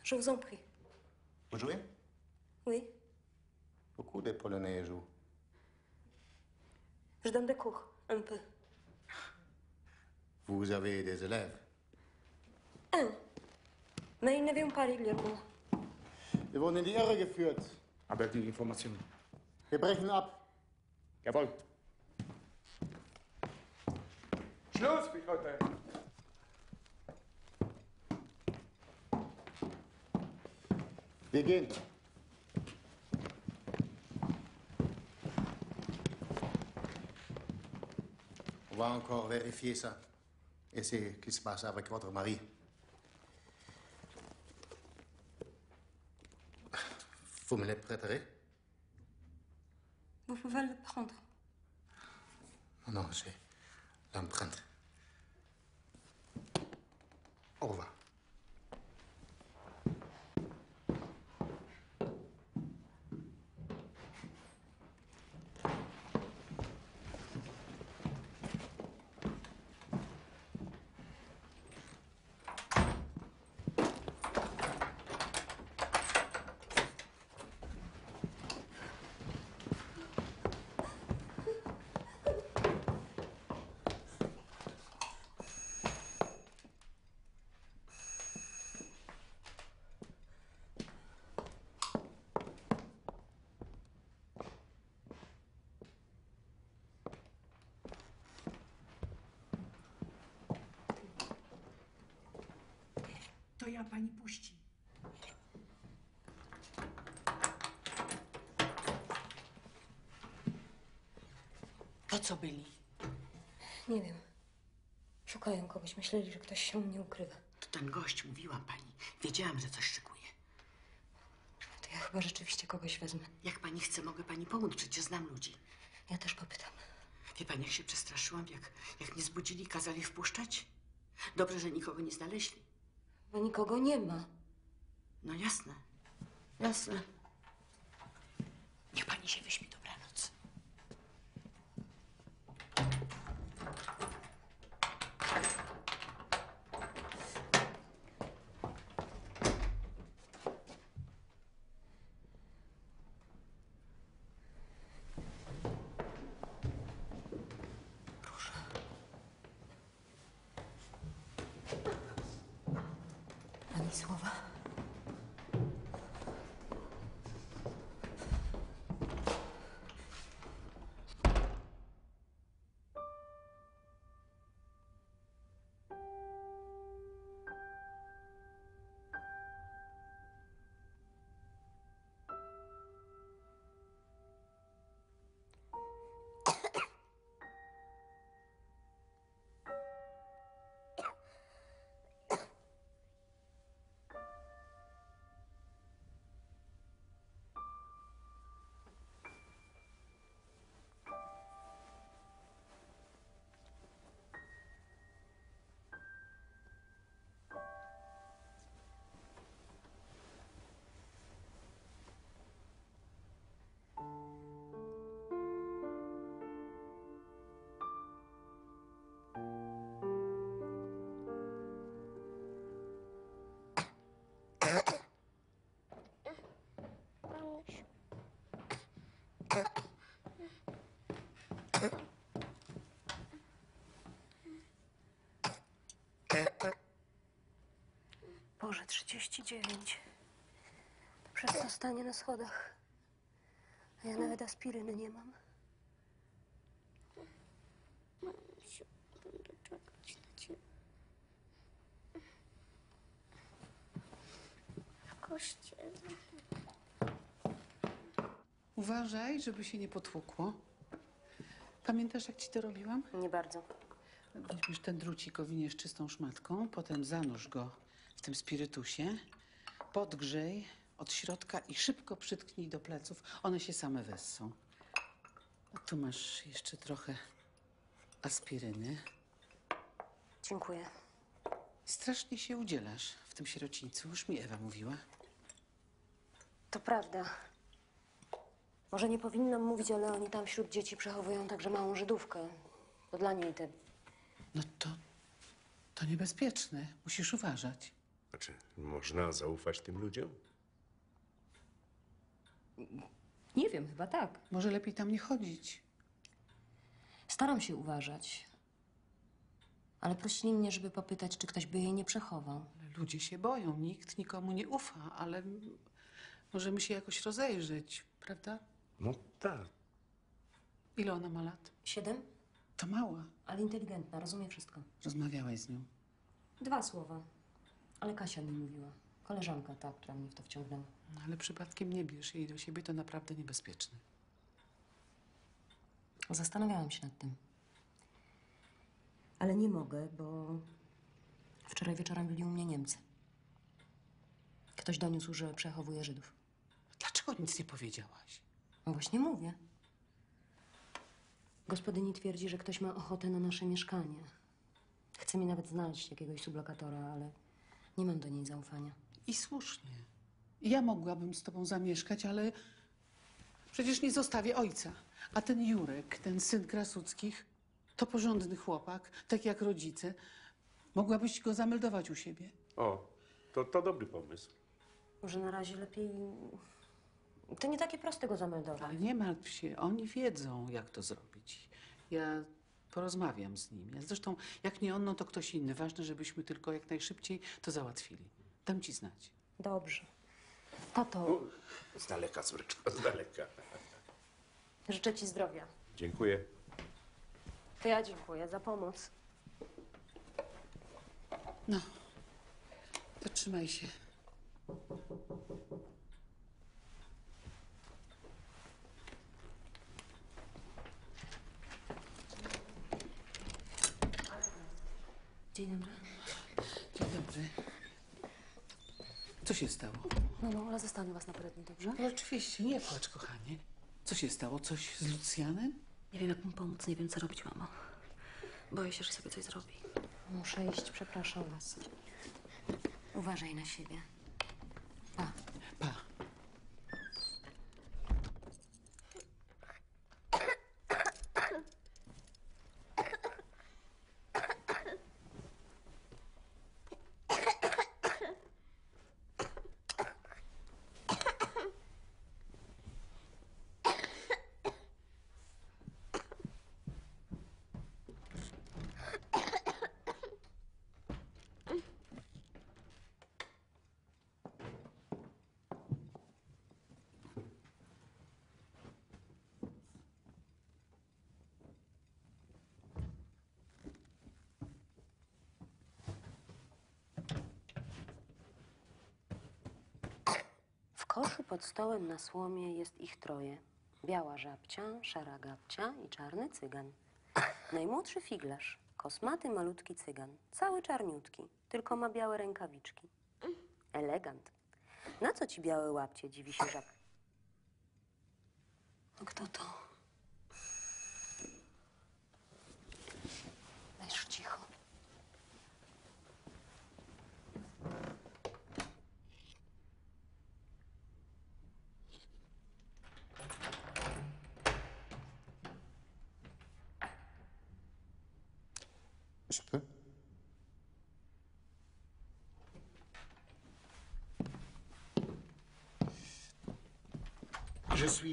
Speaker 3: je vous en prie.
Speaker 16: Vous jouez?
Speaker 3: Oui,
Speaker 16: Beaucoup de Polonais jouent.
Speaker 3: je donne des cours, un peu.
Speaker 16: Vous avez des élèves?
Speaker 3: Un. Mais ils ne viennent pas régulièrement.
Speaker 16: Wir wurden in die Irre geführt.
Speaker 15: Aber die Information.
Speaker 16: Wir brechen ab.
Speaker 15: Jawohl. Schluss für
Speaker 16: gehen. On va encore vérifier ça. Et c'est ce qui se passe avec votre mari. Vous me le prêterez
Speaker 3: Vous pouvez le prendre.
Speaker 16: Non, non, c'est l'empreinte.
Speaker 8: Co byli?
Speaker 3: Nie wiem. Szukają kogoś. Myśleli, że ktoś się u mnie ukrywa.
Speaker 8: To ten gość, mówiłam pani. Wiedziałam, że coś szykuje.
Speaker 3: To ja chyba rzeczywiście kogoś wezmę.
Speaker 8: Jak pani chce, mogę pani pomóc, przecież znam ludzi.
Speaker 3: Ja też popytam.
Speaker 8: Wie pani, jak się przestraszyłam, jak, jak mnie zbudzili i kazali wpuszczać? Dobrze, że nikogo nie znaleźli.
Speaker 3: Bo nikogo nie ma.
Speaker 8: No jasne. Jasne.
Speaker 3: Boże, 39. To przez to stanie na schodach. A ja nawet aspiryny nie mam.
Speaker 2: Mamusiu, będę czekać na ciebie.
Speaker 8: Uważaj, żeby się nie potłukło. Pamiętasz, jak ci to robiłam?
Speaker 3: Nie bardzo.
Speaker 8: Weźmiesz ten drucik, owiniesz czystą szmatką, potem zanurz go w tym spirytusie, podgrzej od środka i szybko przytknij do pleców. One się same wessą. A tu masz jeszcze trochę aspiryny.
Speaker 3: Dziękuję.
Speaker 8: Strasznie się udzielasz w tym sierocińcu, już mi Ewa mówiła.
Speaker 3: To prawda. Może nie powinnam mówić, ale oni tam wśród dzieci przechowują także małą Żydówkę. To dla niej te...
Speaker 8: No to, to niebezpieczne. Musisz uważać.
Speaker 14: Znaczy, można zaufać tym ludziom?
Speaker 3: Nie wiem, chyba tak.
Speaker 8: Może lepiej tam nie chodzić.
Speaker 3: Staram się uważać. Ale prosili mnie, żeby popytać, czy ktoś by jej nie przechował.
Speaker 8: Ludzie się boją, nikt nikomu nie ufa, ale możemy się jakoś rozejrzeć, prawda?
Speaker 14: No tak.
Speaker 8: Ile ona ma lat?
Speaker 3: Siedem?
Speaker 8: To mała.
Speaker 3: Ale inteligentna, rozumie wszystko.
Speaker 8: Rozmawiałaś z nią.
Speaker 3: Dwa słowa. Ale Kasia mi mówiła. Koleżanka ta, która mnie w to wciągnęła.
Speaker 8: No, ale przypadkiem nie bierz jej do siebie, to naprawdę niebezpieczne.
Speaker 3: Zastanawiałam się nad tym. Ale nie mogę, bo wczoraj wieczorem byli u mnie Niemcy. Ktoś doniósł, że przechowuje Żydów.
Speaker 8: Dlaczego nic nie powiedziałaś?
Speaker 3: No właśnie mówię. Gospodyni twierdzi, że ktoś ma ochotę na nasze mieszkanie. Chce mi nawet znaleźć jakiegoś sublokatora, ale nie mam do niej zaufania.
Speaker 8: I słusznie. Ja mogłabym z tobą zamieszkać, ale przecież nie zostawię ojca. A ten Jurek, ten syn Krasuckich, to porządny chłopak, tak jak rodzice. Mogłabyś go zameldować u siebie.
Speaker 14: O, to, to dobry pomysł.
Speaker 3: Może na razie lepiej... To nie takie proste go zameldować.
Speaker 8: Ale nie martw się, oni wiedzą, jak to zrobić. Ja porozmawiam z nim. Ja zresztą, jak nie on, no to ktoś inny. Ważne, żebyśmy tylko jak najszybciej to załatwili. Dam ci znać.
Speaker 3: Dobrze. Tato,
Speaker 14: Z daleka, córeczko, z daleka.
Speaker 3: życzę ci zdrowia.
Speaker 14: Dziękuję.
Speaker 3: To ja dziękuję za pomoc.
Speaker 8: No, to trzymaj. Trzymaj się.
Speaker 3: Dzień dobry.
Speaker 8: Dzień dobry. Co się stało?
Speaker 3: No, no, ale zostanę was na parę dni, dobrze?
Speaker 8: No oczywiście, nie płacz, kochanie. Co się stało? Coś z Lucjanem?
Speaker 3: Nie wiem, jak mu pomóc, nie wiem, co robić, mamo. Boję się, że sobie coś zrobi. Muszę iść, przepraszam was. Uważaj na siebie. Pa.
Speaker 8: Pa.
Speaker 3: W koszu pod stołem na słomie jest ich troje. Biała żabcia, szara gabcia i czarny cygan. Najmłodszy figlarz, kosmaty malutki cygan, cały czarniutki, tylko ma białe rękawiczki. Elegant. Na co ci białe łapcie, dziwi się żab. No kto to?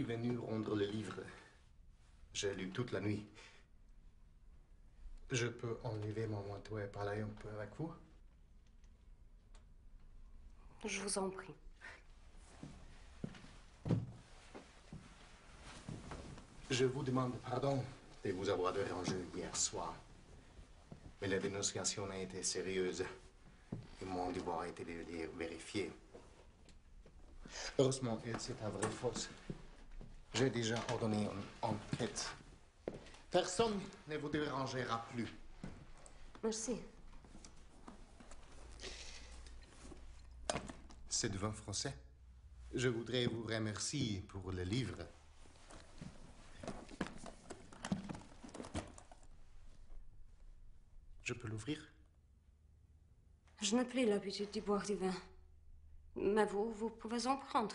Speaker 16: Venu rendre le livre. J'ai lu toute la nuit. Je peux enlever mon manteau et parler un peu avec vous?
Speaker 3: Je vous en prie.
Speaker 16: Je vous demande pardon de vous avoir dérangé hier soir. Mais la dénonciation a été sérieuse. Et mon devoir a été de les vérifier. Heureusement, elle s'est avérée fausse. J'ai déjà ordonné une enquête. Personne ne vous dérangera plus.
Speaker 3: Merci.
Speaker 16: C'est de vin français. Je voudrais vous remercier pour le livre. Je peux l'ouvrir?
Speaker 3: Je n'ai plus l'habitude de boire du vin. Mais vous, vous pouvez en prendre.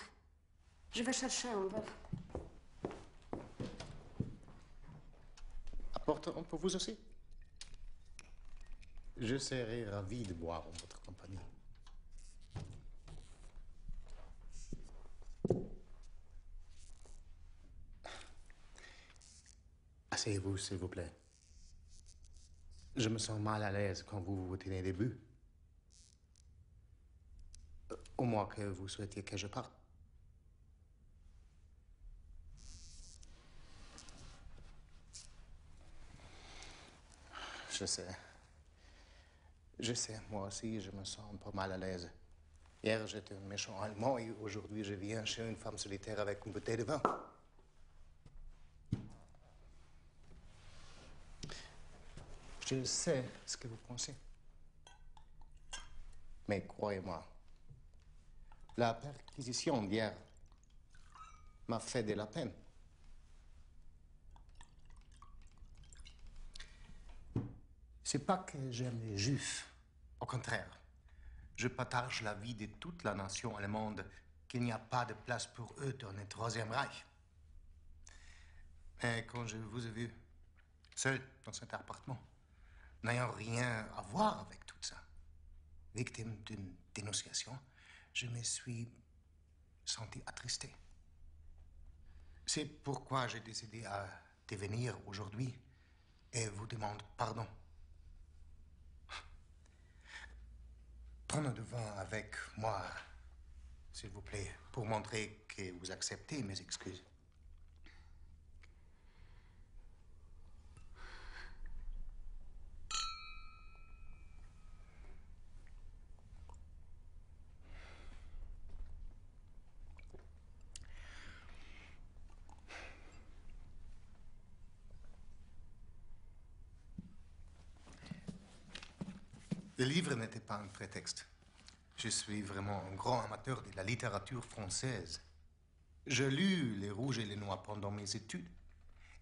Speaker 3: Je vais chercher un verre.
Speaker 16: Un pour vous aussi Je serai ravi de boire en votre compagnie. Asseyez-vous, s'il vous plaît. Je me sens mal à l'aise quand vous vous tenez debout. Euh, Au moins que vous souhaitiez que je parte. Je sais. Je sais, moi aussi, je me sens peu mal à l'aise. Hier, j'étais un méchant allemand et aujourd'hui, je viens chez une femme solitaire avec une bouteille de vin. Je sais ce que vous pensez. Mais croyez-moi, la perquisition d'hier m'a fait de la peine. C'est pas que j'aime les juifs. Au contraire, je partage l'avis de toute la nation allemande qu'il n'y a pas de place pour eux dans le Troisième Reich. Mais quand je vous ai vu seul dans cet appartement, n'ayant rien à voir avec tout ça, victime d'une dénonciation, je me suis senti attristé. C'est pourquoi j'ai décidé à devenir aujourd'hui et vous demande pardon. Prenez de vin avec moi, s'il vous plaît, pour montrer que vous acceptez mes excuses. Le livre n'était pas un Je suis vraiment un grand amateur de la littérature française. J'ai lu Les Rouges et les Noirs pendant mes études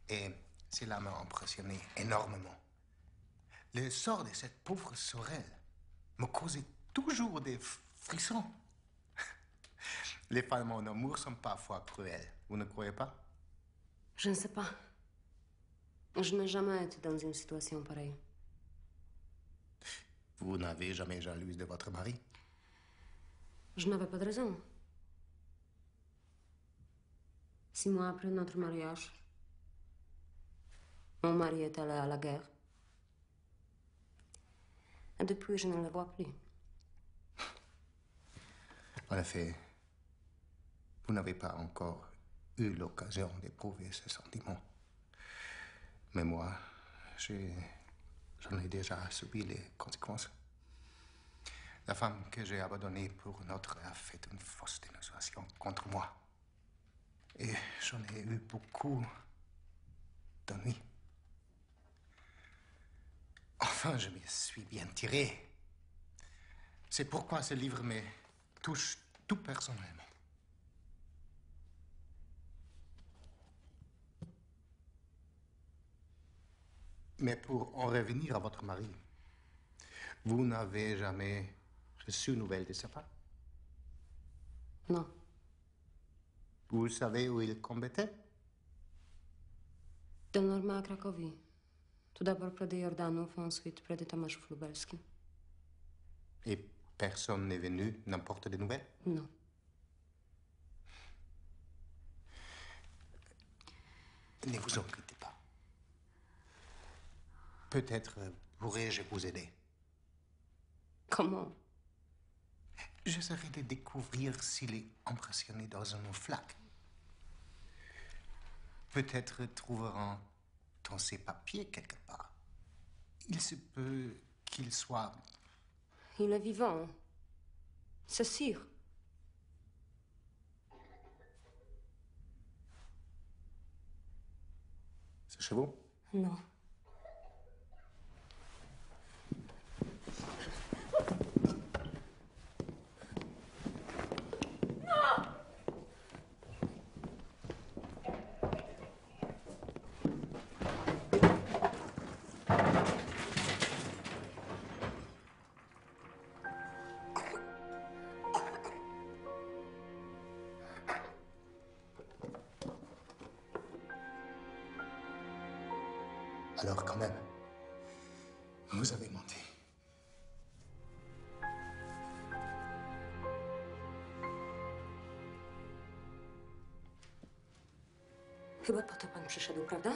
Speaker 16: et cela m'a impressionné énormément. Le sort de cette pauvre Sorel me causait toujours des frissons. Les femmes en amour sont parfois cruelles, vous ne croyez pas?
Speaker 3: Je ne sais pas. Je n'ai jamais été dans une situation pareille.
Speaker 16: Vous n'avez jamais jalouse de votre mari?
Speaker 3: Je n'avais pas de raison. Six mois après notre mariage, mon mari est allé à la guerre. Et depuis, je ne le vois plus.
Speaker 16: En effet, vous n'avez pas encore eu l'occasion d'éprouver ce sentiment. Mais moi, j'ai- j'en ai déjà subi les conséquences. La femme que j'ai abandonnée pour une autre a fait une fausse dénonciation contre moi. Et j'en ai eu beaucoup d'ennuis. Enfin, je me suis bien tiré. C'est pourquoi ce livre me touche tout personnellement. Mais pour en revenir à votre mari, vous n'avez jamais reçu nouvelle de sa part
Speaker 3: Non.
Speaker 16: Vous savez où il combattait?
Speaker 3: Dans l'armée à Cracovie. Tout d'abord près de Jordanów, ensuite près de Tomaszów Lubelski.
Speaker 16: Et personne n'est venu n'importe des nouvelles?
Speaker 3: Non.
Speaker 16: Ne vous inquiétez pas. Peut-être pourrais-je vous aider.
Speaker 3: Comment?
Speaker 16: J'essaierai de découvrir s'il est impressionné dans une flaque. Peut-être trouvera dans ses papiers quelque part. Il se peut qu'il soit
Speaker 3: Il est vivant. C'est sûr.
Speaker 16: C'est chez vous?
Speaker 3: Non.
Speaker 16: Alors quand même, vous avez menti.
Speaker 3: Chyba po to pan przyszedł, prawda?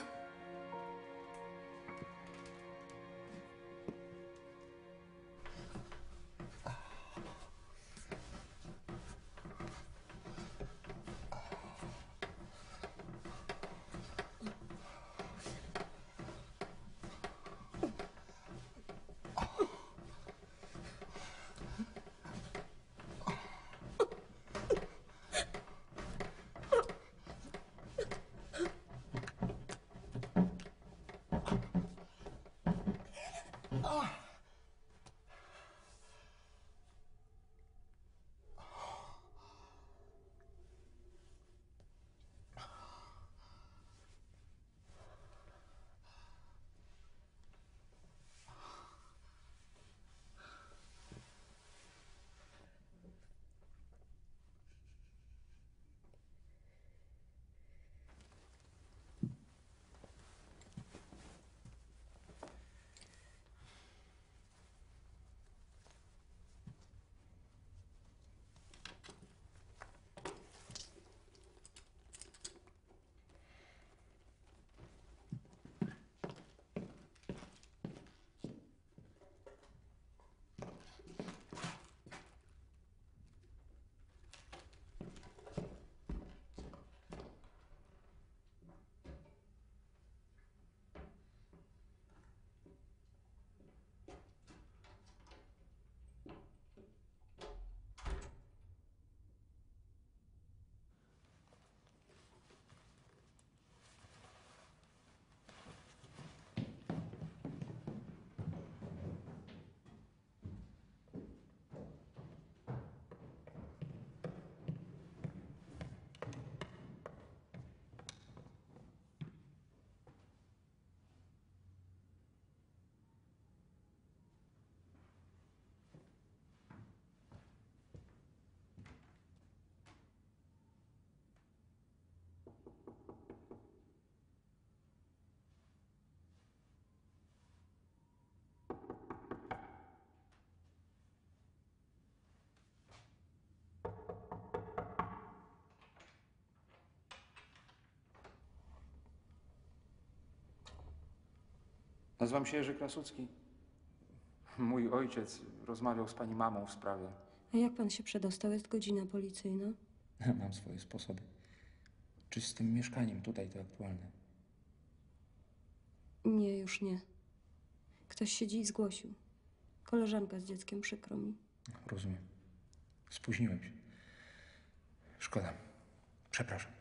Speaker 15: Nazywam się Jerzy Krasucki. Mój ojciec rozmawiał z pani mamą w sprawie.
Speaker 3: A jak pan się przedostał? Jest godzina policyjna.
Speaker 15: Mam swoje sposoby. Czy z tym mieszkaniem tutaj to aktualne?
Speaker 3: Nie, już nie. Ktoś się dziś zgłosił. Koleżanka z dzieckiem, przykro mi.
Speaker 15: Rozumiem. Spóźniłem się. Szkoda. Przepraszam.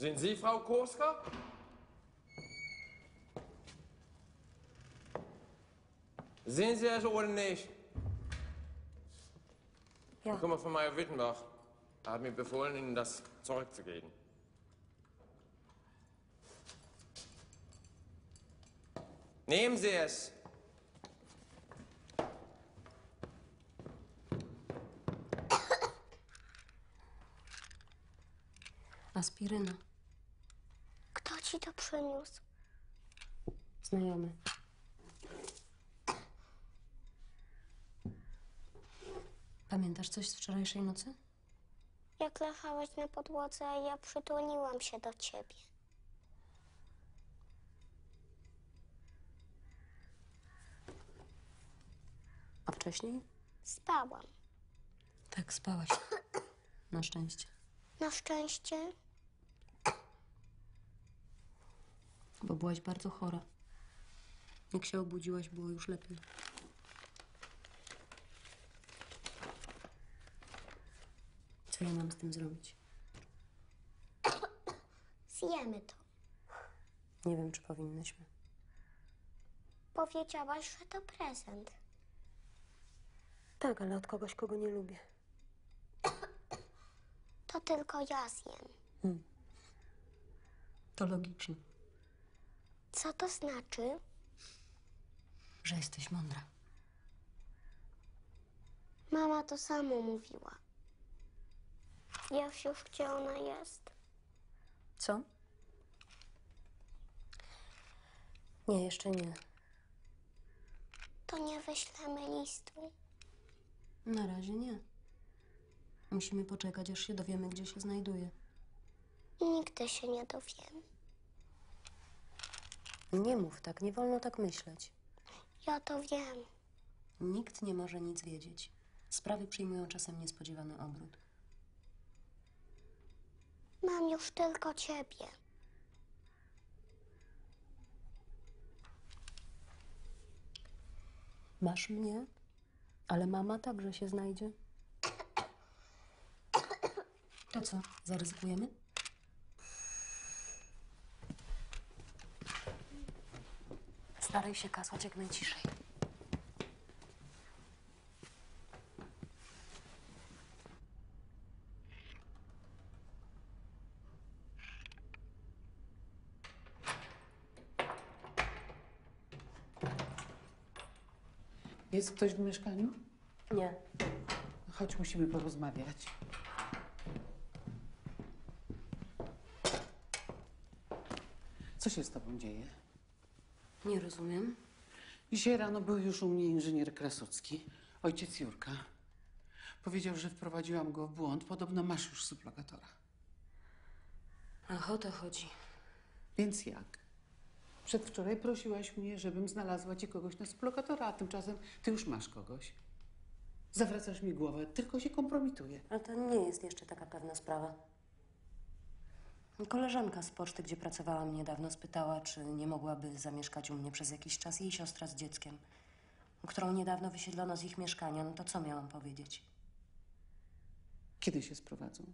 Speaker 17: Sind Sie Frau Koska? Sehen Sie es oder nicht?
Speaker 3: Ja.
Speaker 17: Ich komme von Meier Wittenbach. Er hat mir befohlen, Ihnen das zurückzugeben. Nehmen Sie es.
Speaker 3: Aspiryna.
Speaker 2: Ci to przyniósł?
Speaker 3: Znajomy. Pamiętasz coś z wczorajszej nocy?
Speaker 2: Jak leżałeś na podłodze, ja przytuliłam się do ciebie.
Speaker 3: A wcześniej?
Speaker 2: Spałam.
Speaker 3: Tak, spałaś. Na szczęście.
Speaker 2: Na szczęście
Speaker 3: Bo byłaś bardzo chora. Jak się obudziłaś, było już lepiej. Co ja mam z tym zrobić?
Speaker 2: zjemy to.
Speaker 3: Nie wiem, czy powinnyśmy.
Speaker 2: Powiedziałaś, że to prezent.
Speaker 3: Tak, ale od kogoś, kogo nie lubię.
Speaker 2: To tylko ja zjem.
Speaker 3: Hmm. To logiczne,
Speaker 2: Co to znaczy?
Speaker 3: że jesteś mądra.
Speaker 2: Mama to samo mówiła. Już, gdzie ona jest?
Speaker 3: Co? Nie, jeszcze nie.
Speaker 2: To nie wyślemy listu.
Speaker 3: Na razie nie. Musimy poczekać, aż się dowiemy, gdzie się znajduje.
Speaker 2: Nigdy się nie dowiem.
Speaker 3: Nie mów tak, nie wolno tak myśleć.
Speaker 2: Ja to wiem.
Speaker 3: Nikt nie może nic wiedzieć. Sprawy przyjmują czasem niespodziewany obrót.
Speaker 2: Mam już tylko ciebie.
Speaker 3: Masz mnie, ale mama także się znajdzie. To co, zaryzykujemy? Staraj się kasłać jak najciszej.
Speaker 8: Jest ktoś w mieszkaniu?
Speaker 3: Nie.
Speaker 8: No chodź, musimy porozmawiać. Co się z tobą dzieje?
Speaker 3: Nie rozumiem.
Speaker 8: Dzisiaj rano był już u mnie inżynier Krasucki, ojciec Jurka. Powiedział, że wprowadziłam go w błąd. Podobno masz już sublokatora.
Speaker 3: Ach, o to chodzi.
Speaker 8: Więc jak? Przedwczoraj prosiłaś mnie, żebym znalazła ci kogoś na sublokatora, a tymczasem ty już masz kogoś. Zawracasz mi głowę, tylko się kompromituje.
Speaker 3: Ale to nie jest jeszcze taka pewna sprawa. Koleżanka z poczty, gdzie pracowałam niedawno, spytała, czy nie mogłaby zamieszkać u mnie przez jakiś czas jej siostra z dzieckiem, którą niedawno wysiedlono z ich mieszkania. No to co miałam powiedzieć?
Speaker 8: Kiedy się sprowadzą?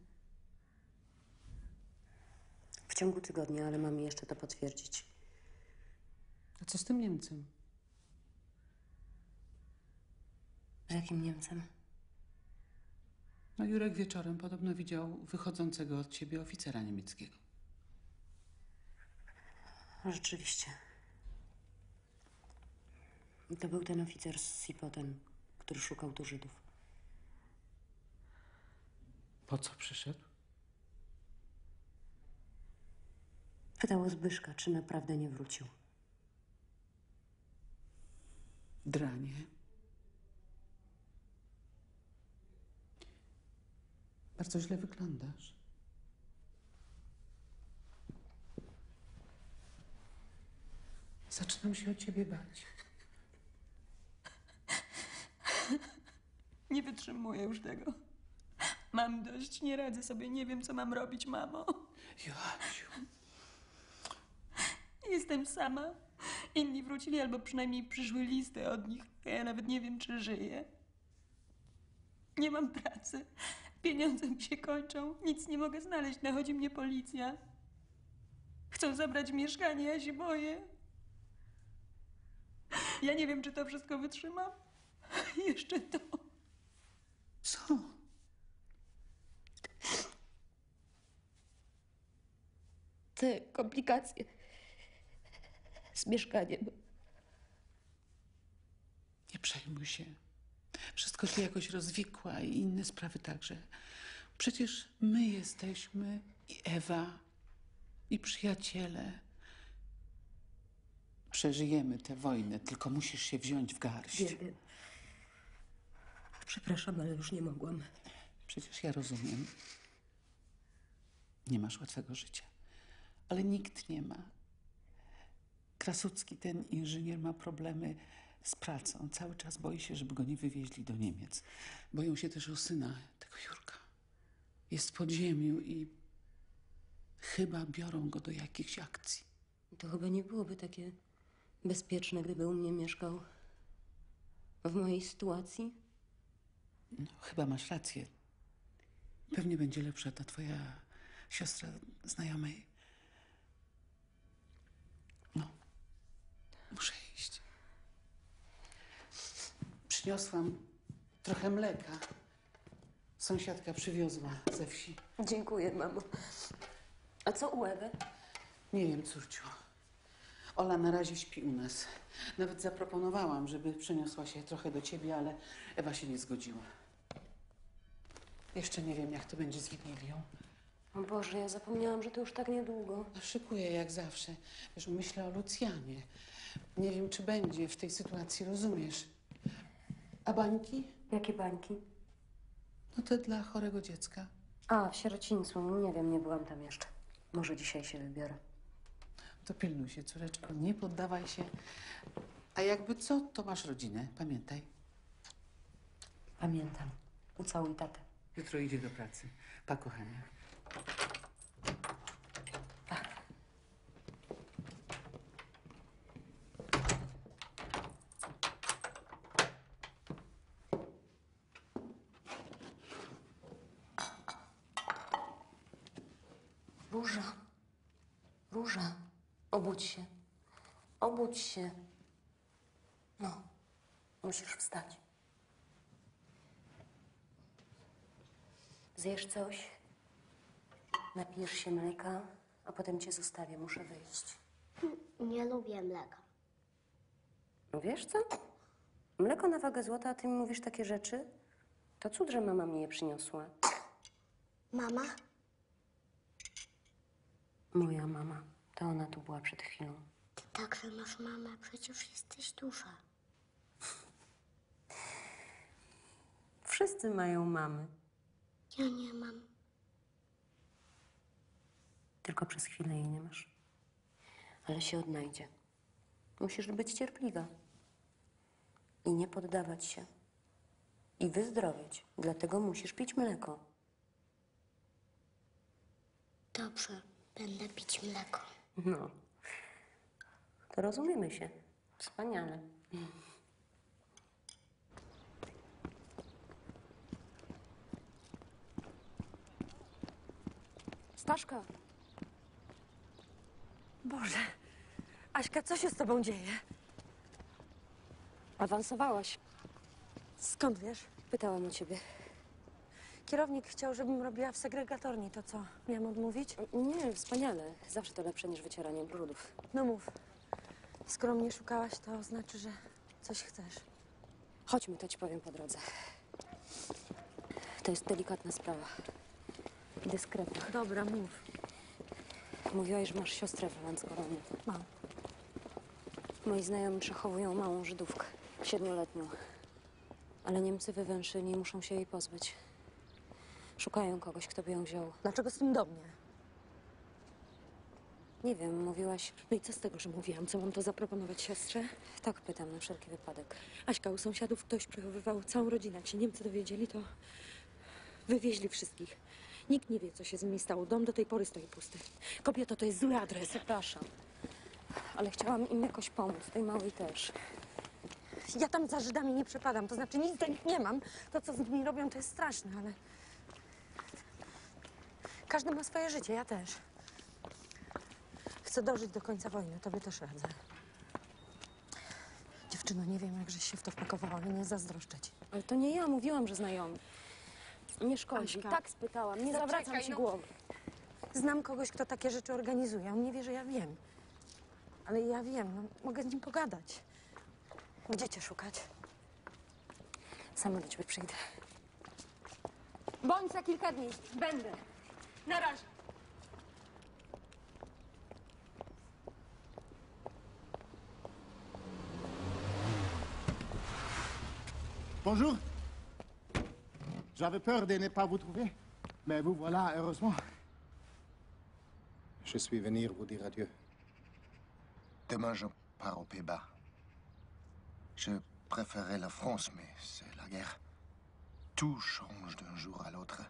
Speaker 3: W ciągu tygodnia, ale mam jeszcze to potwierdzić.
Speaker 8: A co z tym Niemcem?
Speaker 3: Z jakim Niemcem?
Speaker 8: No Jurek wieczorem podobno widział wychodzącego od ciebie oficera niemieckiego.
Speaker 3: Rzeczywiście. To był ten oficer z Sipoten, który szukał tu Żydów.
Speaker 8: Po co przyszedł?
Speaker 3: Pytał o Zbyszka, czy naprawdę nie wrócił.
Speaker 8: Dranie. Bardzo źle wyglądasz. Zaczynam się o ciebie bać.
Speaker 6: Nie wytrzymuję już tego. Mam dość, nie radzę sobie, nie wiem, co mam robić, mamo.
Speaker 8: Joasiu.
Speaker 6: Jestem sama. Inni wrócili, albo przynajmniej przyszły listy od nich. Ja nawet nie wiem, czy żyję. Nie mam pracy. Pieniądze mi się kończą. Nic nie mogę znaleźć. Nachodzi mnie policja. Chcą zabrać mieszkanie, ja się boję. Ja nie wiem, czy to wszystko wytrzymam. Jeszcze to.
Speaker 8: Co?
Speaker 3: Te komplikacje z mieszkaniem.
Speaker 8: Nie przejmuj się. Wszystko się jakoś rozwikła i inne sprawy także. Przecież my jesteśmy i Ewa, i przyjaciele. Przeżyjemy tę wojnę, tylko musisz się wziąć w garść.
Speaker 3: Wiem. Przepraszam, ale już nie mogłam.
Speaker 8: Przecież ja rozumiem. Nie masz łatwego życia. Ale nikt nie ma. Krasucki, ten inżynier, ma problemy z pracą. Cały czas boi się, żeby go nie wywieźli do Niemiec. Boją się też o syna, tego Jurka. Jest w podziemiu i chyba biorą go do jakichś akcji.
Speaker 3: To chyba nie byłoby takie bezpieczne, gdyby u mnie mieszkał w mojej sytuacji.
Speaker 8: No, chyba masz rację. Pewnie będzie lepsza ta twoja siostra znajomej. No, muszę iść. Przyniosłam trochę mleka. Sąsiadka przywiozła ze wsi.
Speaker 3: Dziękuję, mamo. A co u Ewy?
Speaker 8: Nie wiem, córciu. Ola na razie śpi u nas. Nawet zaproponowałam, żeby przeniosła się trochę do ciebie, ale Ewa się nie zgodziła. Jeszcze nie wiem, jak to będzie z Wigilią.
Speaker 3: O Boże, ja zapomniałam, że to już tak niedługo.
Speaker 8: No, szykuję jak zawsze. Wiesz, myślę o Lucjanie. Nie wiem, czy będzie w tej sytuacji, rozumiesz? A bańki?
Speaker 3: Jakie bańki?
Speaker 8: No te dla chorego dziecka.
Speaker 3: A, w sierocińcu. Nie wiem, nie byłam tam jeszcze. Może dzisiaj się wybiorę.
Speaker 8: To pilnuj się, córeczko, nie poddawaj się. A jakby co, to masz rodzinę, pamiętaj.
Speaker 3: Pamiętam. Ucałuj tatę.
Speaker 8: Jutro idzie do pracy. Pa, kochanie.
Speaker 3: Róża. Róża. Obudź się. Obudź się. No. Musisz wstać. Zjesz coś, napijesz się mleka, a potem cię zostawię. Muszę wyjść.
Speaker 2: Nie lubię mleka.
Speaker 3: Wiesz co? Mleko na wagę złota, a ty mi mówisz takie rzeczy? To cud, że mama mi je przyniosła.
Speaker 2: Mama?
Speaker 3: Moja mama. To ona tu była przed chwilą.
Speaker 2: Ty także masz mamę, przecież jesteś duża.
Speaker 3: Wszyscy mają mamy.
Speaker 2: Ja nie mam.
Speaker 3: Tylko przez chwilę jej nie masz. Ale się odnajdzie. Musisz być cierpliwa. I nie poddawać się. I wyzdrowieć. Dlatego musisz pić mleko.
Speaker 2: Dobrze, będę pić mleko.
Speaker 3: No. To rozumiemy się. Wspaniale.
Speaker 11: Staszka. Boże. Aśka, co się z tobą dzieje?
Speaker 3: Awansowałaś.
Speaker 11: Skąd wiesz?
Speaker 3: Pytałam o ciebie.
Speaker 11: Kierownik chciał, żebym robiła w segregatorni. To co, miałam odmówić?
Speaker 3: Nie, wspaniale. Zawsze to lepsze niż wycieranie brudów.
Speaker 11: No mów. Skoro mnie szukałaś, to znaczy, że coś chcesz.
Speaker 3: Chodźmy, to ci powiem po drodze. To jest delikatna sprawa. Dyskretna.
Speaker 11: Dobra, mów.
Speaker 3: Mówiłaś, że masz siostrę w Lanskoronie.
Speaker 11: Mam.
Speaker 3: Moi znajomi przechowują małą Żydówkę, siedmioletnią. Ale Niemcy wywęszyli i muszą się jej pozbyć. Szukają kogoś, kto by ją wziął.
Speaker 11: Dlaczego z tym do mnie?
Speaker 3: Nie wiem, mówiłaś...
Speaker 11: No i co z tego, że mówiłam? Co mam to zaproponować siostrze?
Speaker 3: Tak pytam na wszelki wypadek.
Speaker 11: Aśka, u sąsiadów ktoś przechowywał całą rodzinę. Jak się Niemcy dowiedzieli, to wywieźli wszystkich. Nikt nie wie, co się z nimi stało. Dom do tej pory stoi pusty. Kobieto, to jest zły adres.
Speaker 3: Przepraszam. Ale chciałam im jakoś pomóc, tej małej też.
Speaker 11: Ja tam za Żydami nie przepadam. To znaczy nic do nich nie mam. To, co z nimi robią, to jest straszne, ale... Każdy ma swoje życie, ja też. Chcę dożyć do końca wojny, tobie też radzę. Dziewczyno, nie wiem, jak żeś się w to wpakowała, ale nie zazdroszczę ci.
Speaker 3: Ale to nie ja, mówiłam, że znajomy. Nie szkodzi.
Speaker 11: Aśka.
Speaker 3: Tak spytałam, nie
Speaker 11: Zaczekaj,
Speaker 3: zawracam ci
Speaker 11: no.
Speaker 3: głowy.
Speaker 11: Znam kogoś, kto takie rzeczy organizuje. On nie wie, że ja wiem. Ale ja wiem, no, mogę z nim pogadać. Gdzie cię szukać?
Speaker 3: Sama do ciebie przyjdę.
Speaker 11: Bądź za kilka dni. Będę. Na razie.
Speaker 18: Bonjour. J'avais peur de ne pas vous trouver, mais vous voilà, heureusement. Je suis venu vous dire adieu.
Speaker 16: Demain, je pars aux Pays-Bas. Je préférais la France, mais c'est la guerre. Tout change d'un jour à l'autre.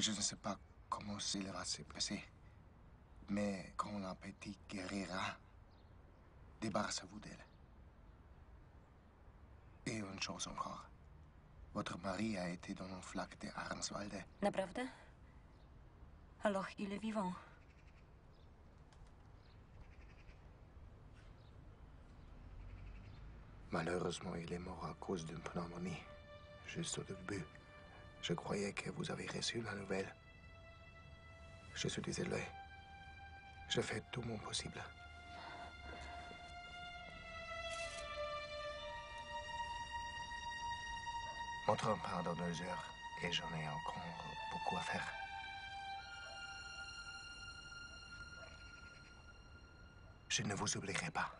Speaker 16: Je ne sais pas comment cela va se passer. Mais quand la petite guérira, débarrassez-vous d'elle. Et une chose encore. Votre mari a été dans une flaque de Arnswalde.
Speaker 11: Naprawdę? Alors, il est vivant.
Speaker 16: Malheureusement, il est mort à cause d'une pneumonie. Juste au début, je croyais que vous avez reçu la nouvelle. Je suis désolé. Je fais tout mon possible. Mon train part dans deux heures et j'en ai encore beaucoup à faire. Je ne vous oublierai pas.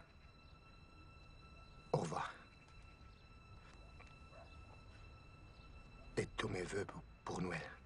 Speaker 16: Au revoir. Tous mes voeux pour, pour Noël.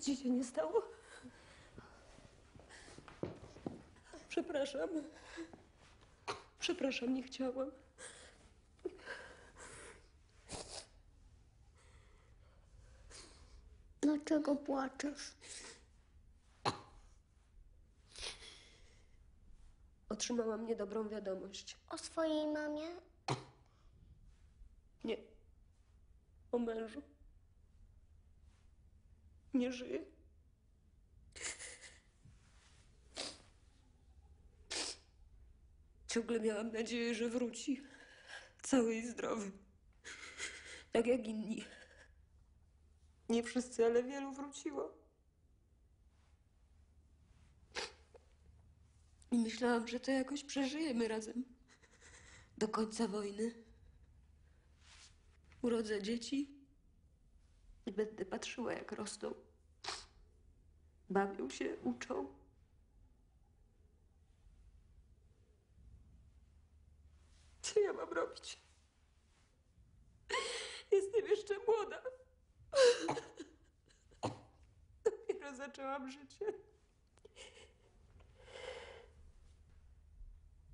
Speaker 3: Nic ci się nie stało? Przepraszam. Przepraszam, nie chciałam.
Speaker 2: Dlaczego płaczesz?
Speaker 3: Otrzymałam niedobrą wiadomość.
Speaker 2: O swojej mamie?
Speaker 3: Nie. O mężu. Nie żyje. Ciągle miałam nadzieję, że wróci. Cały i zdrowy. Tak jak inni. Nie wszyscy, ale wielu wróciło. I myślałam, że to jakoś przeżyjemy razem. Do końca wojny. Urodzę dzieci i będę patrzyła, jak rosną. Bawią się, uczą. Co ja mam robić? Jestem jeszcze młoda. Dopiero zaczęłam życie.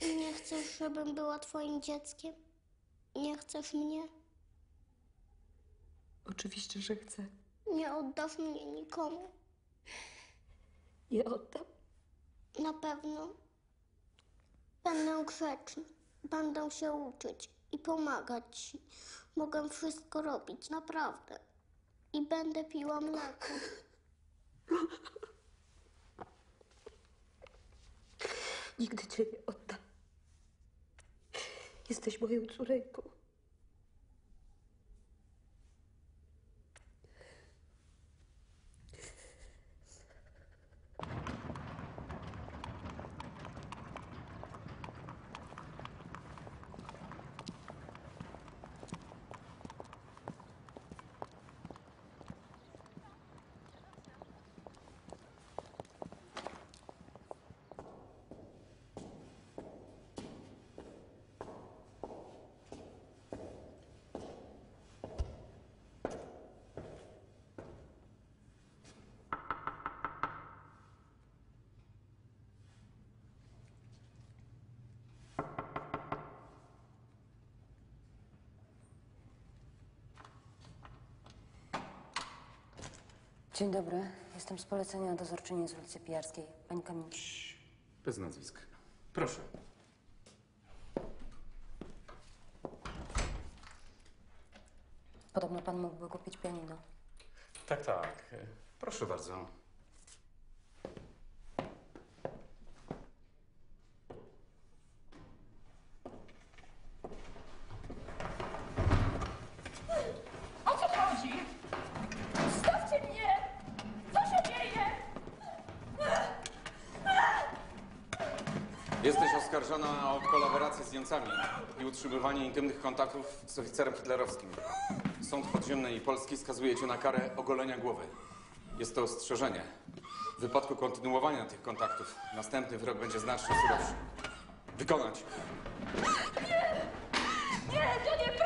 Speaker 2: Nie chcesz, żebym była twoim dzieckiem? Nie chcesz mnie?
Speaker 3: Oczywiście, że chcę.
Speaker 2: Nie oddasz mnie nikomu?
Speaker 3: Nie oddam.
Speaker 2: Na pewno. Będę grzeczny. Będę się uczyć i pomagać ci. Mogę wszystko robić, naprawdę. I będę piła mleko.
Speaker 3: Nigdy cię nie oddam. Jesteś moją córeczką.
Speaker 19: Dzień dobry. Jestem z polecenia dozorczyni z ulicy Pijarskiej. Pani Kamil.
Speaker 20: Bez nazwisk. Proszę.
Speaker 19: Podobno pan mógłby kupić pianino.
Speaker 20: Tak, tak. Proszę bardzo.
Speaker 21: O co chodzi? Zostawcie mnie! Co się dzieje?
Speaker 22: Jesteś oskarżona o kolaborację z Niemcami i utrzymywanie intymnych kontaktów z oficerem hitlerowskim. Sąd i polski skazuje cię na karę ogolenia głowy. Jest to ostrzeżenie. W wypadku kontynuowania tych kontaktów następny wyrok będzie znacznie surowszy. Wykonać!
Speaker 21: Nie, to nieprawda!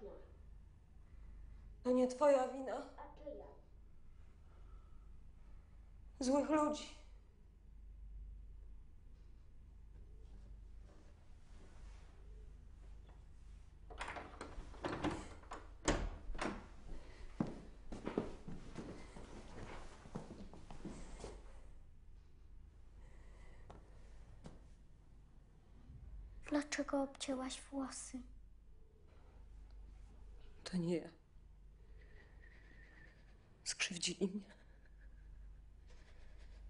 Speaker 2: Grzeczna.
Speaker 3: To nie twoja wina.
Speaker 2: A czyja?
Speaker 3: Złych ludzi.
Speaker 2: Dlaczego obcięłaś włosy?
Speaker 3: To nie ja. Skrzywdzili mnie.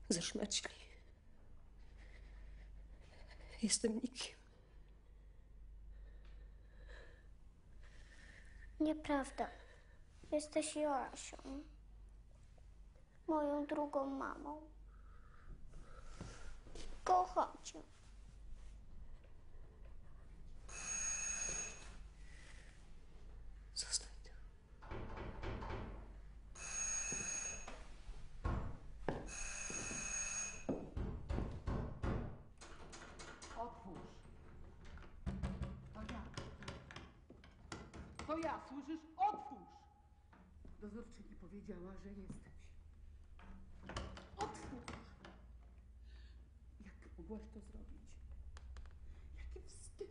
Speaker 3: Zaszmacili. Jestem nikim.
Speaker 2: Nieprawda. Jesteś Joasią. Moją drugą mamą. Kocham cię.
Speaker 8: Powiedziała, że jesteś. Otwórz! Jak mogłaś to zrobić? Jaki wstyd!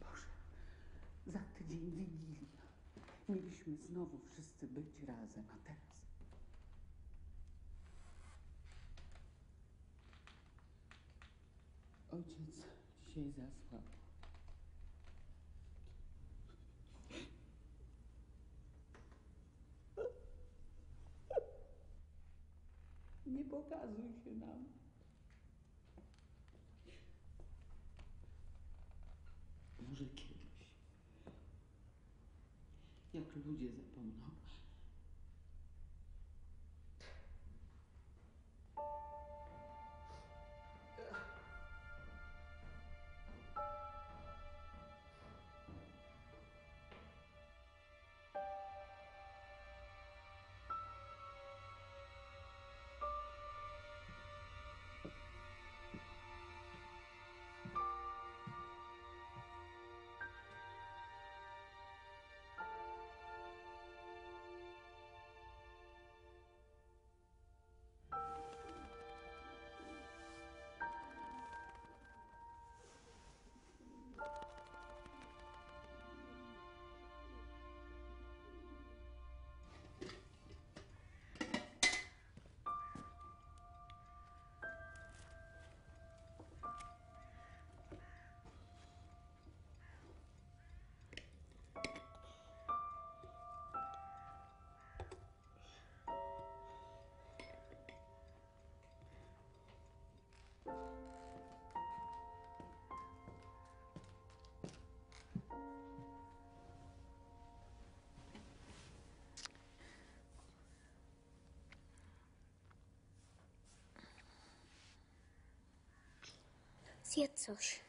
Speaker 8: Boże. Boże, za tydzień Wigilia. Mieliśmy znowu wszyscy być razem, a teraz... Ojciec Nie pokazuj się nam. Może kiedyś, jak ludzie zapomną,
Speaker 2: Zjedz coś.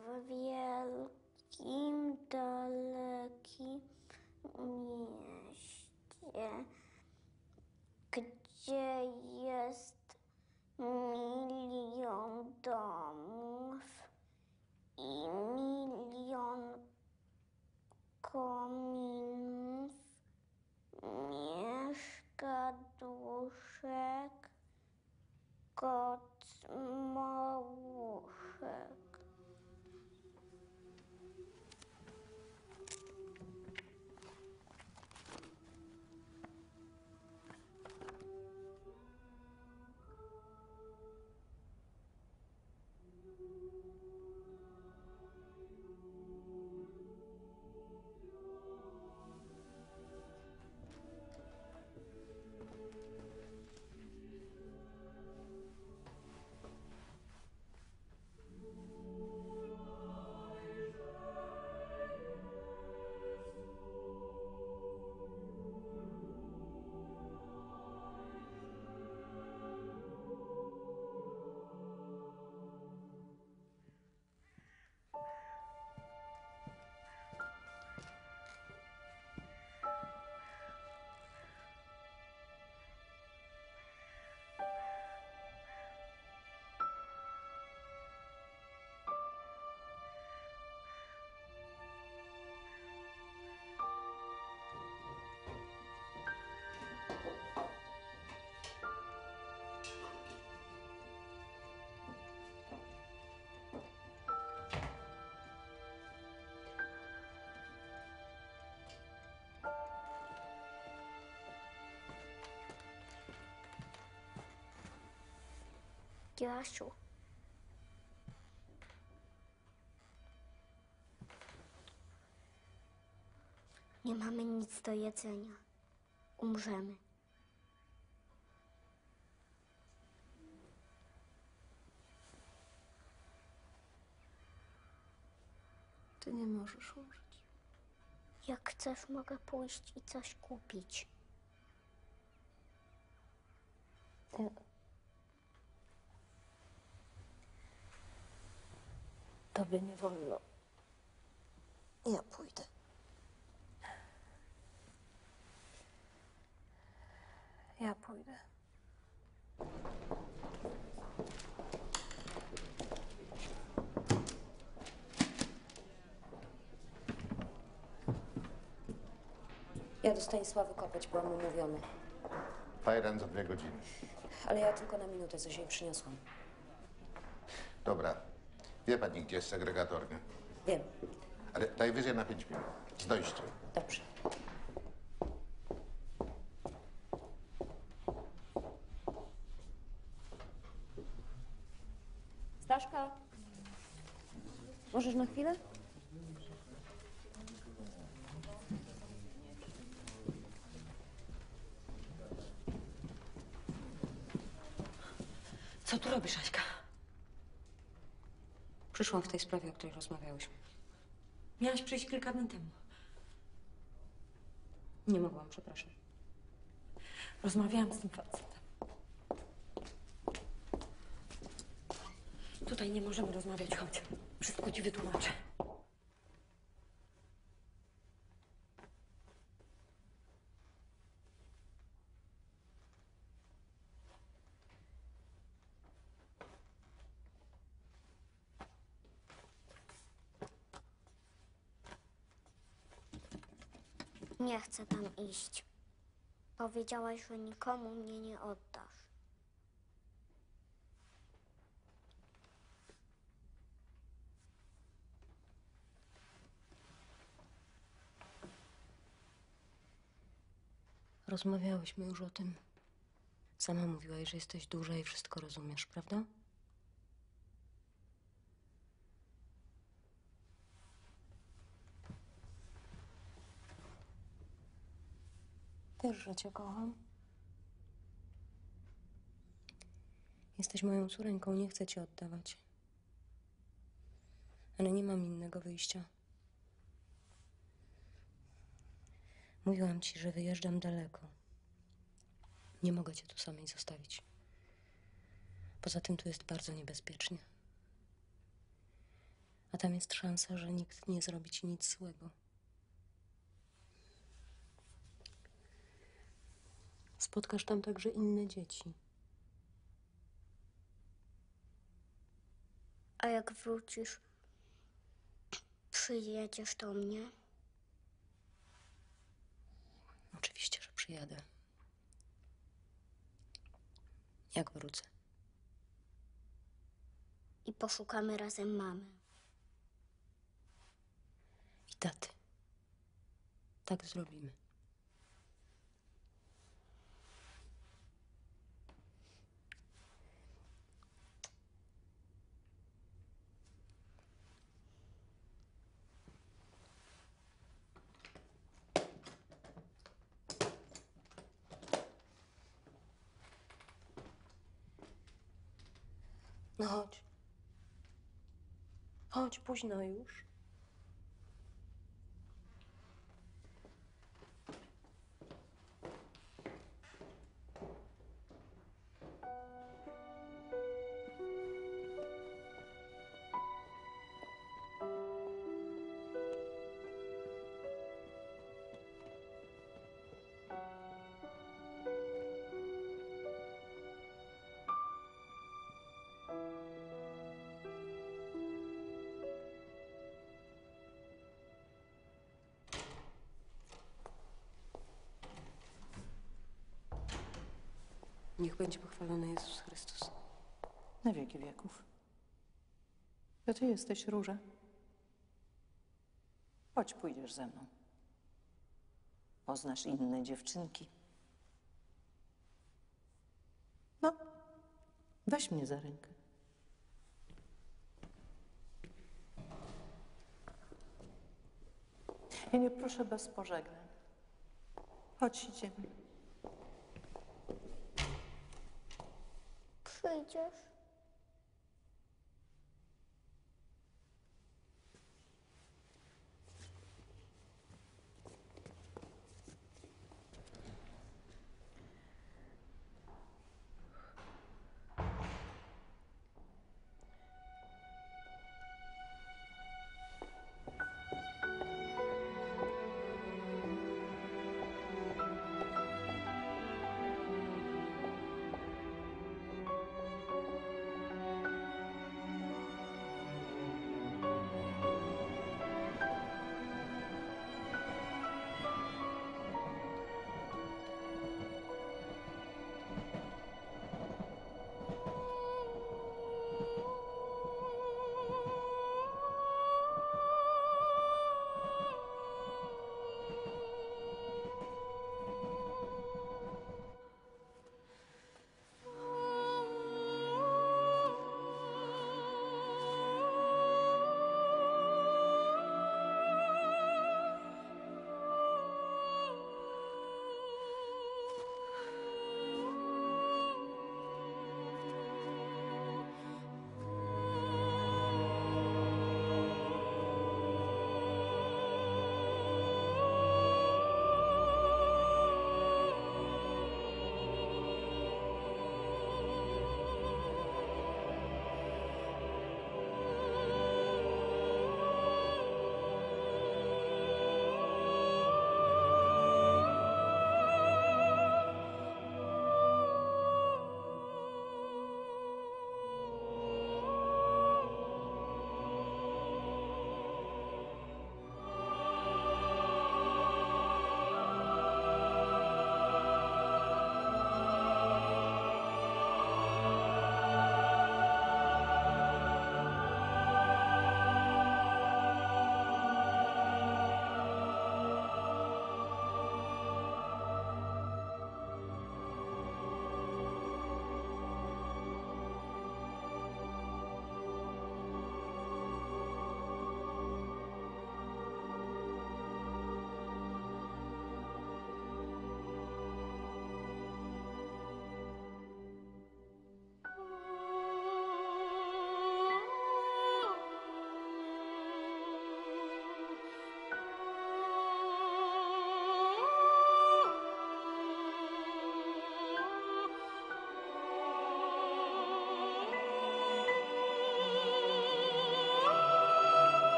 Speaker 2: W wielkim, dalekim mieście, gdzie jest milion domów i milion kominów, mieszka duszek, kot małuszek. Jasiu. Nie mamy nic do jedzenia. Umrzemy.
Speaker 1: Ty nie możesz umrzeć.
Speaker 2: Jak chcesz, mogę pójść i coś kupić.
Speaker 1: Tobie nie wolno. Ja pójdę. Ja pójdę.
Speaker 3: Ja do Stanisławy kopać byłam umówiony.
Speaker 9: Fajran za dwie godziny.
Speaker 3: Ale ja tylko na minutę coś jej przyniosłam.
Speaker 9: Dobra. Wie pani, gdzie jest segregatornia?
Speaker 3: Wiem.
Speaker 9: Ale najwyżej na pięć minut. Z dojściem.
Speaker 3: Dobrze. Staszka? Możesz na chwilę?
Speaker 11: Co tu robisz, Aśka?
Speaker 3: Przyszłam w tej sprawie, o której rozmawiałyśmy.
Speaker 11: Miałaś przyjść kilka dni temu.
Speaker 3: Nie mogłam, przepraszam.
Speaker 11: Rozmawiałam z tym facetem. Tutaj nie możemy rozmawiać, chodź. Wszystko ci wytłumaczę.
Speaker 2: Nie chcę tam iść. Powiedziałaś, że nikomu mnie nie oddasz.
Speaker 3: Rozmawiałyśmy już o tym. Sama mówiłaś, że jesteś duża i wszystko rozumiesz, prawda? Wiesz, że cię kocham. Jesteś moją córeńką, nie chcę cię oddawać. Ale nie mam innego wyjścia. Mówiłam ci, że wyjeżdżam daleko. Nie mogę cię tu samej zostawić. Poza tym tu jest bardzo niebezpiecznie. A tam jest szansa, że nikt nie zrobi ci nic złego. Spotkasz tam także inne dzieci.
Speaker 2: A jak wrócisz, przyjedziesz do mnie?
Speaker 3: Oczywiście, że przyjadę. Jak wrócę?
Speaker 2: I poszukamy razem mamy.
Speaker 3: I taty. Tak zrobimy. No chodź. Chodź, późno już. Niech będzie pochwalony Jezus Chrystus.
Speaker 8: Na wieki wieków. To ty jesteś róża. Chodź, pójdziesz ze mną. Poznasz inne dziewczynki. No, weź mnie za rękę. Ja nie proszę bez pożegnań. Chodź, idziemy.
Speaker 2: 睡觉